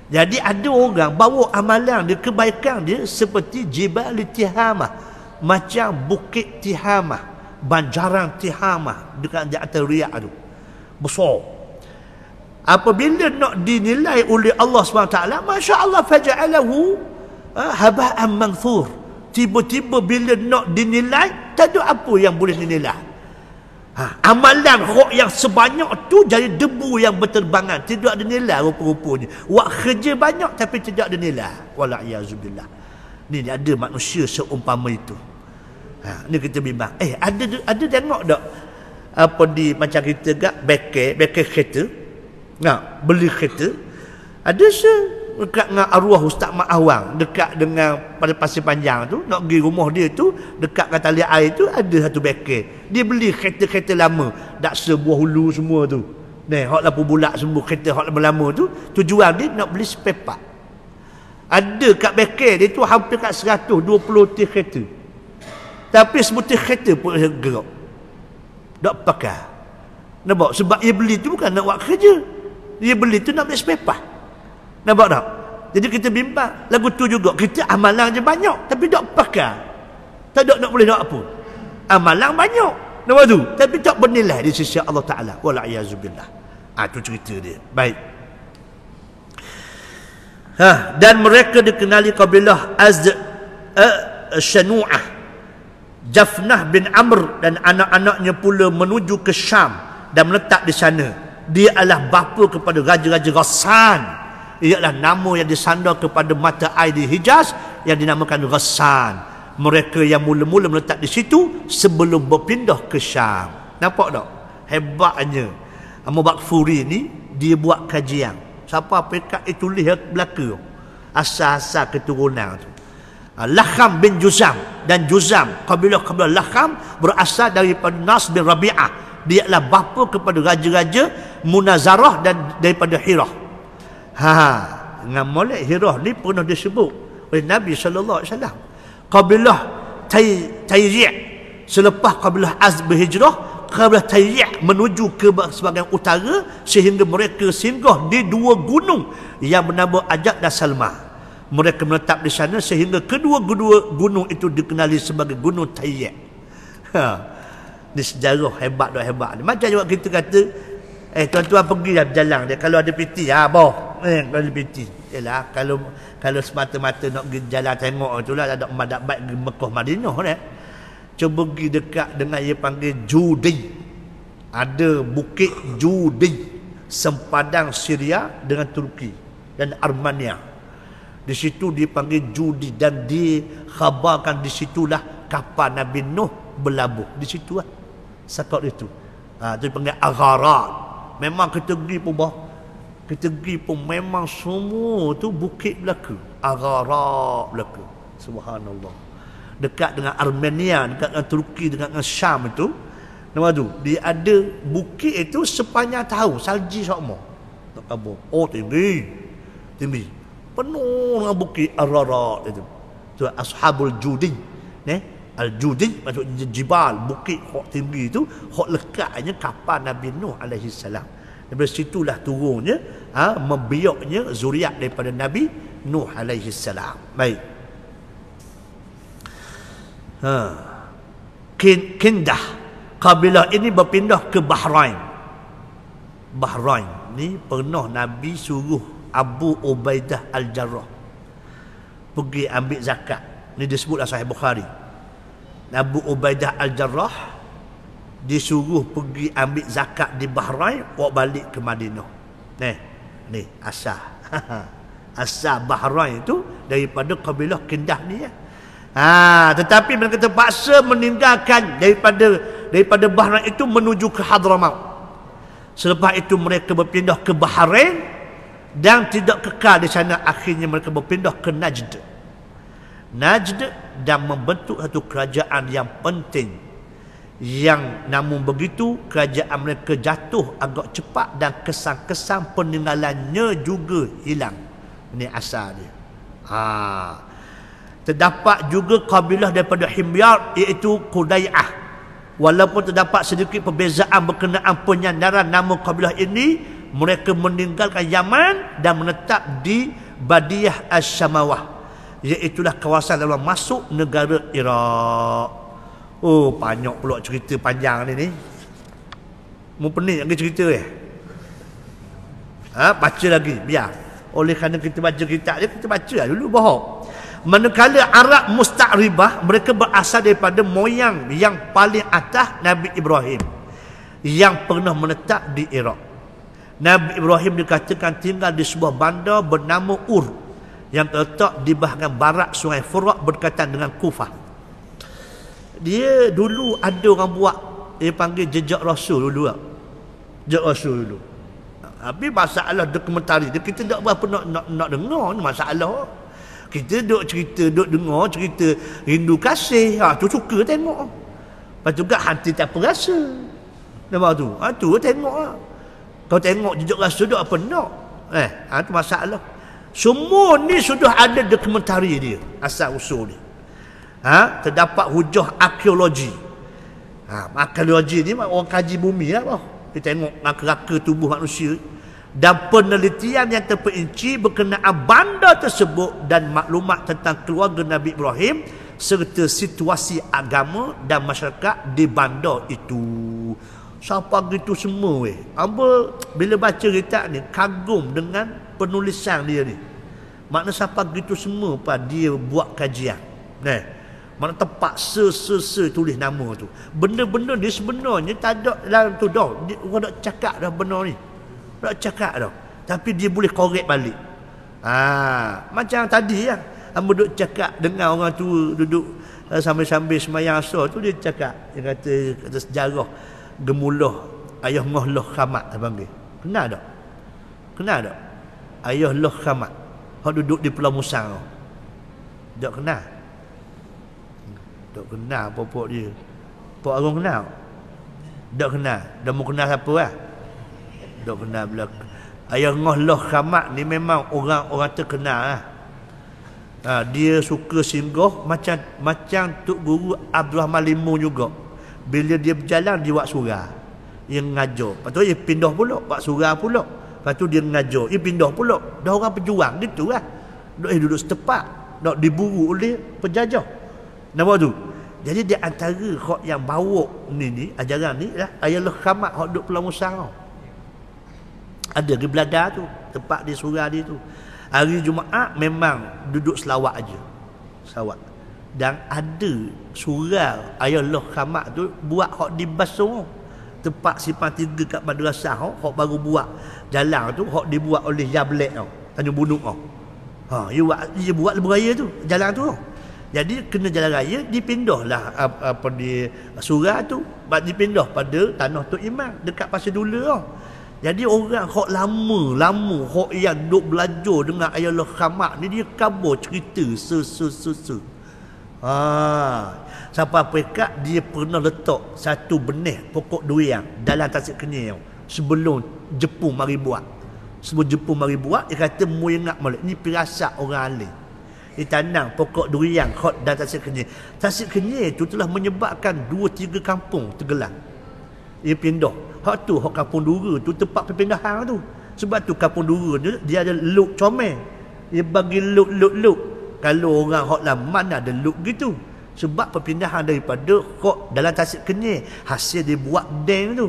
Jadi ada orang bawa amalan dia kebaikan dia seperti Jibal Tihamah. Macam Bukit Tihamah, Banjaran Tihamah dekat di atas Riak tu. Besar apabila nak dinilai oleh Allah SWT masya-Allah faja'alahu ha, haba'an manthur tiba-tiba bila nak dinilai tak ada apa yang boleh dinilai ha, amalan roh yang sebanyak tu jadi debu yang berterbangan. Tidak ada nilai rupa-rupanya. Buat kerja banyak tapi tidak ada nilai. Walaiyazubillah ni ada manusia seumpama itu. Ha, ni kita bimbang. Eh ada ada tengok tak? Apa di macam kita gak? Beke beke kereta. Nak beli kereta. Ada se dekat dengan arwah Ustaz Mak Awang dekat dengan pada pasir panjang tu nak pergi rumah dia tu dekat kat tali air tu ada satu bengkel dia beli kereta-kereta lama dak sebuah hulu semua tu. Ni hak lampu bulat semua kereta hak lama-lama tu tujuan dia nak beli part. Ada kat bengkel dia tu hampir kat 120 tir kereta. Tapi sebutir kereta pun gerak tak pakai. Nampak? Sebab dia beli tu bukan nak buat kerja. Dia beli tu nak beli part nampak tak? Jadi kita bimbang. Lagu tu juga kita amalan je banyak. Tapi tak pakai. Tak ada nak boleh nak apa? Amalan banyak. Nampak tu? Tapi tak bernilai di sisi Allah Ta'ala. Wala'ayazubillah ha, tu cerita dia. Baik. Ha, dan mereka dikenali kabilah Az uh, Shanu'ah Jafnah bin Amr dan anak-anaknya pula menuju ke Syam dan menetap di sana. Dia adalah bapa kepada raja-raja Ghassan ialah nama yang disandar kepada mata air di Hijaz yang dinamakan Ghassan. Mereka yang mula-mula meletak di situ sebelum berpindah ke Syam. Nampak tak? Hebatnya. Abu Bakfuri ni dia buat kajian. Siapa pekat itu lihat belaka? Asal-asal keturunan tu. Ah, Lakham bin Juzam. Dan Juzam kabilah-kabilah Lakham berasal daripada Nas bin Rabi'ah. Dia adalah bapa kepada raja-raja Munazarah dan daripada Hirah. Ha, dengan molek Hirah ni pernah disebut oleh Nabi sallallahu alaihi wasallam. Kabilah Tayyi' selepas kabilah Az berhijrah, kabilah Tayyi' menuju ke sebahagian utara sehingga mereka singgah di dua gunung yang bernama Ajak dan Salma. Mereka menetap di sana sehingga kedua-dua gunung itu dikenali sebagai Gunung Tayyi'. Ha. Ni sejarah hebat dah hebat. Macam juga kita kata eh tuan-tuan pergi dah berjalan dia kalau ada piti ha boh. Eh kalau ada piti. Yalah kalau kalau semata-mata nak pergi jalan tengok itulah ada madak baik di Mekah Madinah eh. Cuba pergi dekat dengan dia panggil Judi. Ada bukit Judi sempadan Syria dengan Turki dan Armenia. Di situ dipanggil Judi dan dikhabarkan di situlah kapal Nabi Nuh berlabuh. Di situ lah sakot itu. Ha, itu panggil agharat. Memang pergi pun bah. Pergi pun memang semua tu bukit belaka. Agharat belaka. Subhanallah. Dekat dengan Armenia, dekat dengan Turki, dekat dengan Syam itu. Nama tu, dia ada bukit itu sepanjang tahun. Salji sama. Tak apa. Oh tinggi. Tinggi. Penuh dengan bukit Agharat itu. Itu Ashabul Judi. Ne? Al-Judi maksudnya jibal bukit hok tinggi itu hok lekatnya kapal Nabi Nuh alaihi salam. Dari situlah turunnya ha, membiaknya zuriat daripada Nabi Nuh alaihi salam. Baik. Ha. Kindah. Kabilah ini berpindah ke Bahrain. Bahrain ni pernah Nabi suruh Abu Ubaidah Al-Jarrah pergi ambil zakat. Ni disebutlah Sahih Bukhari. Abu Ubaidah Al-Jarrah disuruh pergi ambil zakat di Bahrain bawa balik ke Madinah. Ni, ni asal. asal Bahrain itu daripada kabilah Kindah ni ya. Ha, tetapi mereka terpaksa meninggalkan daripada daripada Bahrain itu menuju ke Hadramaut. Selepas itu mereka berpindah ke Bahrain dan tidak kekal di sana akhirnya mereka berpindah ke Najd. Najd dan membentuk satu kerajaan yang penting yang namun begitu kerajaan mereka jatuh agak cepat dan kesan-kesan peninggalannya juga hilang. Ini asal dia. Ha, terdapat juga kabilah daripada Himyar iaitu Qudai'ah walaupun terdapat sedikit perbezaan berkenaan penyandaran nama kabilah ini mereka meninggalkan Yaman dan menetap di Badiyah As-Samawah iaitulah kawasan dalam masuk negara Iraq. Oh banyak pula cerita panjang ni ni. Mau pening lagi cerita ya ha, baca lagi biar. Oleh kerana kita baca kitab dia kita baca lah dulu bohong. Manakala Arab Musta'ribah mereka berasal daripada moyang yang paling atas Nabi Ibrahim yang pernah menetap di Iraq. Nabi Ibrahim dikatakan tinggal di sebuah bandar bernama Ur yang terletak di bahagian barat Sungai Furat berdekatan dengan Kufah. Dia dulu ada orang buat dia panggil jejak Rasul dulu. Jejak Rasul dulu. Tapi masalah dokumentari dia kita tak berapa nak nak, nak dengar ni masalah. Kita duk cerita, duk dengar cerita rindu kasih. Ha, tu suka tengok. Lepas juga hati tak apa rasa. Nampak tu? Ha, tu tengok lah. Kau tengok jejak rasa duk apa nak? Eh, ha, tu masalah. Semua ni sudah ada dokumentari dia. Asal usul dia. Ha, terdapat hujah arkeologi. Ha, arkeologi ni orang kaji bumi lah. Kita tengok raka-raka tubuh manusia dan penelitian yang terperinci berkenaan bandar tersebut dan maklumat tentang keluarga Nabi Ibrahim serta situasi agama dan masyarakat di bandar itu. Siapa gitu semua weh. Amba bila baca cerita ni kagum dengan penulisan dia ni. Makna siapa gitu semua pa dia buat kajian. Nah, mana tepat se se se tulis nama tu. Benda-benda ni sebenarnya tak ada dalam tu dah. Orang nak cakap dah benda ni. Tak cakap dah. Tapi dia boleh korek balik. Ha, macam tadi ya. Hamba duduk cakap dengan orang tu duduk uh, sambil-sambil semayang asal tu dia cakap. Dia kata, kata sejarah gemulah ayah ngoh loh khamat dia. Kenal tak? Kenal tak? Ayah loh khamat. Hak duduk di Pulau Musang. Tak kenal? Tak kenal pokok dia. Pok Arung kenal? Tak kenal. Dah mau kenal siapa lah? Tak kenal belaka. Ayah Ngoh Loh Khamat ni memang orang-orang terkenal lah. Ha, dia suka singgah macam macam Tuk Guru Abdul Rahman Limu juga. Bila dia berjalan dia buat surah. Dia ngajar. Lepas tu dia pindah pula. Buat surah pula. Lepas tu dia ngajar. Dia pindah pula. Dah orang pejuang gitu lah. Duduk, eh, duduk setepak. Nak diburu oleh penjajah. Nampak tu? Jadi dia antara hak yang bawa ni ni, ajaran ni lah. Ayah Khamat hak duduk Pulau Musang tau. Ada di belada tu tempat di surah dia tu hari Jumaat memang duduk selawat aja selawat dan ada surah ayah khamat tu buat hak di basung tempat simpan tiga kat madrasah hak baru buat jalan tu hak dibuat oleh Yablek tau Tanjung Bunuk tau ha dia buat dia buat lebuh raya tu jalan tu jadi kena jalan raya dipindahlah apa, di surah tu dipindah pada tanah Tok Imam dekat Pasir Dula tau jadi orang hok lama, lama hok yang duk belajar dengan ayat Allah khamak ni dia kabur cerita se se se se. Ha. Sampai pekat dia pernah letak satu benih pokok durian dalam tasik kenyal sebelum Jepun mari buat. Sebelum Jepun mari buat dia kata mu ingat molek ni pirasat orang alim. Dia tanam pokok durian hot dan tasik kenyal. Tasik kenyal itu telah menyebabkan dua tiga kampung tenggelam. Ia pindah Hak tu hak kampung dura tu tempat perpindahan tu. Sebab tu kampung dura tu dia ada look comel. Dia bagi look look look. Kalau orang hak laman ada look gitu. Sebab perpindahan daripada kok dalam tasik kenyir hasil dia buat dam tu.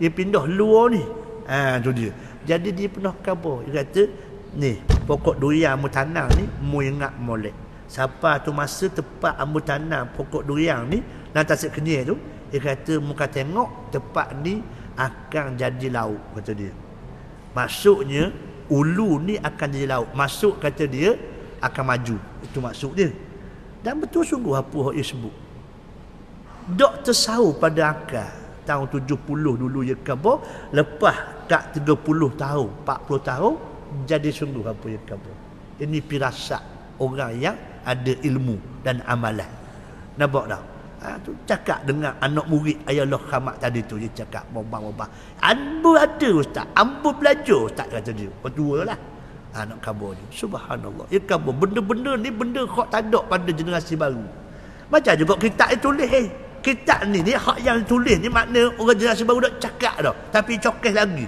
Dia pindah luar ni. Ha tu dia. Jadi dia pernah khabar. Dia kata ni pokok durian mu tanam ni mu ingat molek. Siapa tu masa tepat ambu tanam pokok durian ni dalam tasik kenyir tu dia kata muka tengok tempat ni akan jadi laut kata dia. Maksudnya ulu ni akan jadi laut. Masuk kata dia akan maju. Itu maksud dia. Dan betul sungguh apa yang dia sebut. Dok tersahur pada akal. Tahun 70 dulu ya kabur. Lepas kat 30 tahun, 40 tahun. Jadi sungguh apa yang kabur. Ini pirasat orang yang ada ilmu dan amalan. Nampak tak? Ha, tu cakap dengan anak murid ayah Allah Khamak tadi tu dia cakap bombang-bombang. Ambu ada ustaz, ambu belajar ustaz kata dia. Berdua lah anak kabur ni. Subhanallah. Ya kabur. Benda-benda ni benda hak tak ada pada generasi baru. Macam juga kita itu tulis eh. Kitab ni ni hak yang tulis ni makna orang generasi baru dah cakap dah. Tapi cokeh lagi.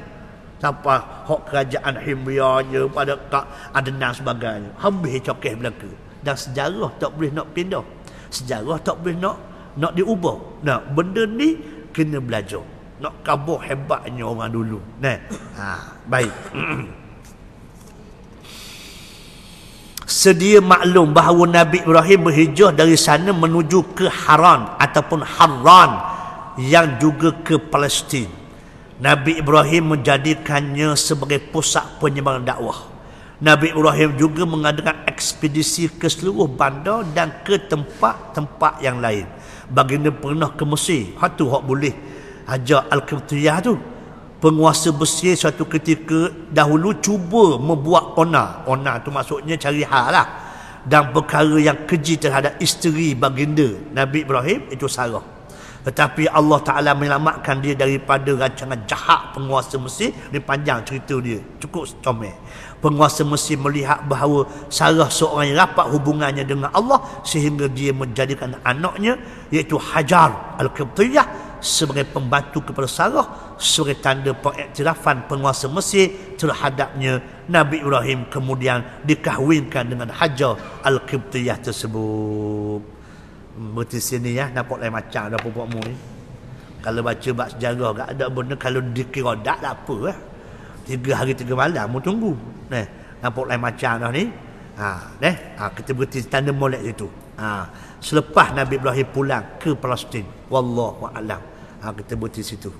Sampai hak kerajaan Himrianya pada Kak Adnan sebagainya. Habis cokeh belaka. Dan sejarah tak boleh nak pindah. Sejarah tak boleh nak nak diubah. Nah, benda ni kena belajar. Nak kabur hebatnya orang dulu. Nah. Ha, baik. [CLEARS THROAT] sedia maklum bahawa Nabi Ibrahim berhijrah dari sana menuju ke Haran ataupun Haran yang juga ke Palestin. Nabi Ibrahim menjadikannya sebagai pusat penyebaran dakwah. Nabi Ibrahim juga mengadakan ekspedisi ke seluruh bandar dan ke tempat-tempat yang lain. Baginda pernah ke Mesir. Hatu hak boleh ajar Al-Qibtiyah tu penguasa Mesir suatu ketika dahulu cuba membuat ona. Ona tu maksudnya cari hal lah. Dan perkara yang keji terhadap isteri baginda Nabi Ibrahim itu Sarah. Tetapi Allah Ta'ala menyelamatkan dia daripada rancangan jahat penguasa Mesir. Ini panjang cerita dia. Cukup comel. Penguasa Mesir melihat bahawa Sarah seorang yang rapat hubungannya dengan Allah. Sehingga dia menjadikan anaknya iaitu Hajar Al-Qibtiyah sebagai pembantu kepada Sarah sebagai tanda pengiktirafan penguasa Mesir terhadapnya Nabi Ibrahim kemudian dikahwinkan dengan Hajar Al-Qibtiyah tersebut. Hmm, berarti sini ya nampak lain macam dah pupukmu ni. Kalau baca bab sejarah tak ada benda kalau dikira tak tak apa lah tiga hari tiga malam mu tunggu. Nah, nampak lain macam dah ni. Ha, deh, ha, kita berarti tanda molek itu ha, selepas Nabi Ibrahim pulang ke Palestin wallahu a'lam ha, kita buat di situ.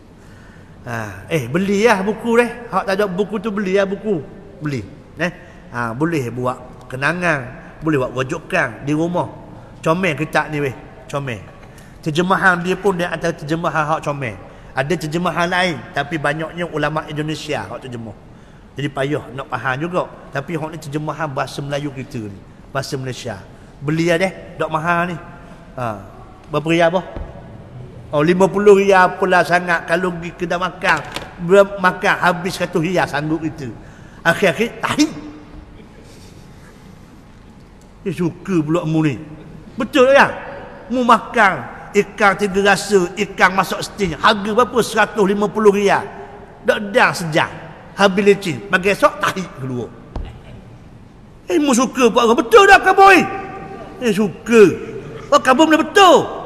Ha, eh beli lah buku deh hak tak ada buku tu beli lah buku. Beli eh? Ha, boleh buat kenangan boleh buat wajukan di rumah. Comel kita ni weh. Comel. Terjemahan dia pun dia antara terjemahan hak comel. Ada terjemahan lain tapi banyaknya ulama Indonesia hak terjemah. Jadi payah nak faham juga. Tapi hak ni terjemahan bahasa Melayu kita ni bahasa Malaysia. Beli lah deh dok mahal ni. Ha berapa ria apa Oh 50 riyal pula sangat kalau pergi kedai makan. Makan habis satu riyal sanggup itu. Akhir-akhir tahi. Dia suka pula mu ni. Betul ya? Mu makan ikan tiga rasa, ikan masak seting. Harga berapa? 150 riyal. Tak dah sejam. Habis lecin. Bagi esok tahi keluar. Eh mu suka pula. Betul tak kaboi? Eh suka. Oh kabur betul.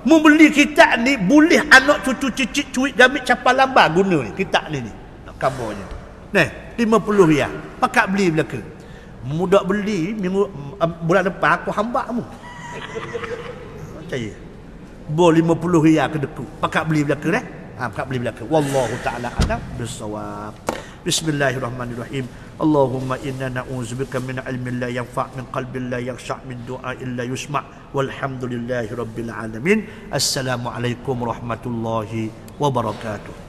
Membeli kitab ni boleh anak cucu cicit cuit gamit capal lambar guna ni kitab ni ni. Nak kabarnya. Nah, 50 riyal. Pakak beli belaka. Mudak beli minggu bulan depan aku hamba kamu. Percaya. Bo 50 riyal ke deku. Pakak beli belaka eh? Ha, pakak beli belaka. Wallahu taala alam bisawab. Bismillahirrahmanirrahim. Allahumma inna na'udzubika min ilmin la yanfa' min qalbin la yakhsha' min du'a illa yusma' walhamdulillahi rabbil alamin. Assalamualaikum warahmatullahi wabarakatuh.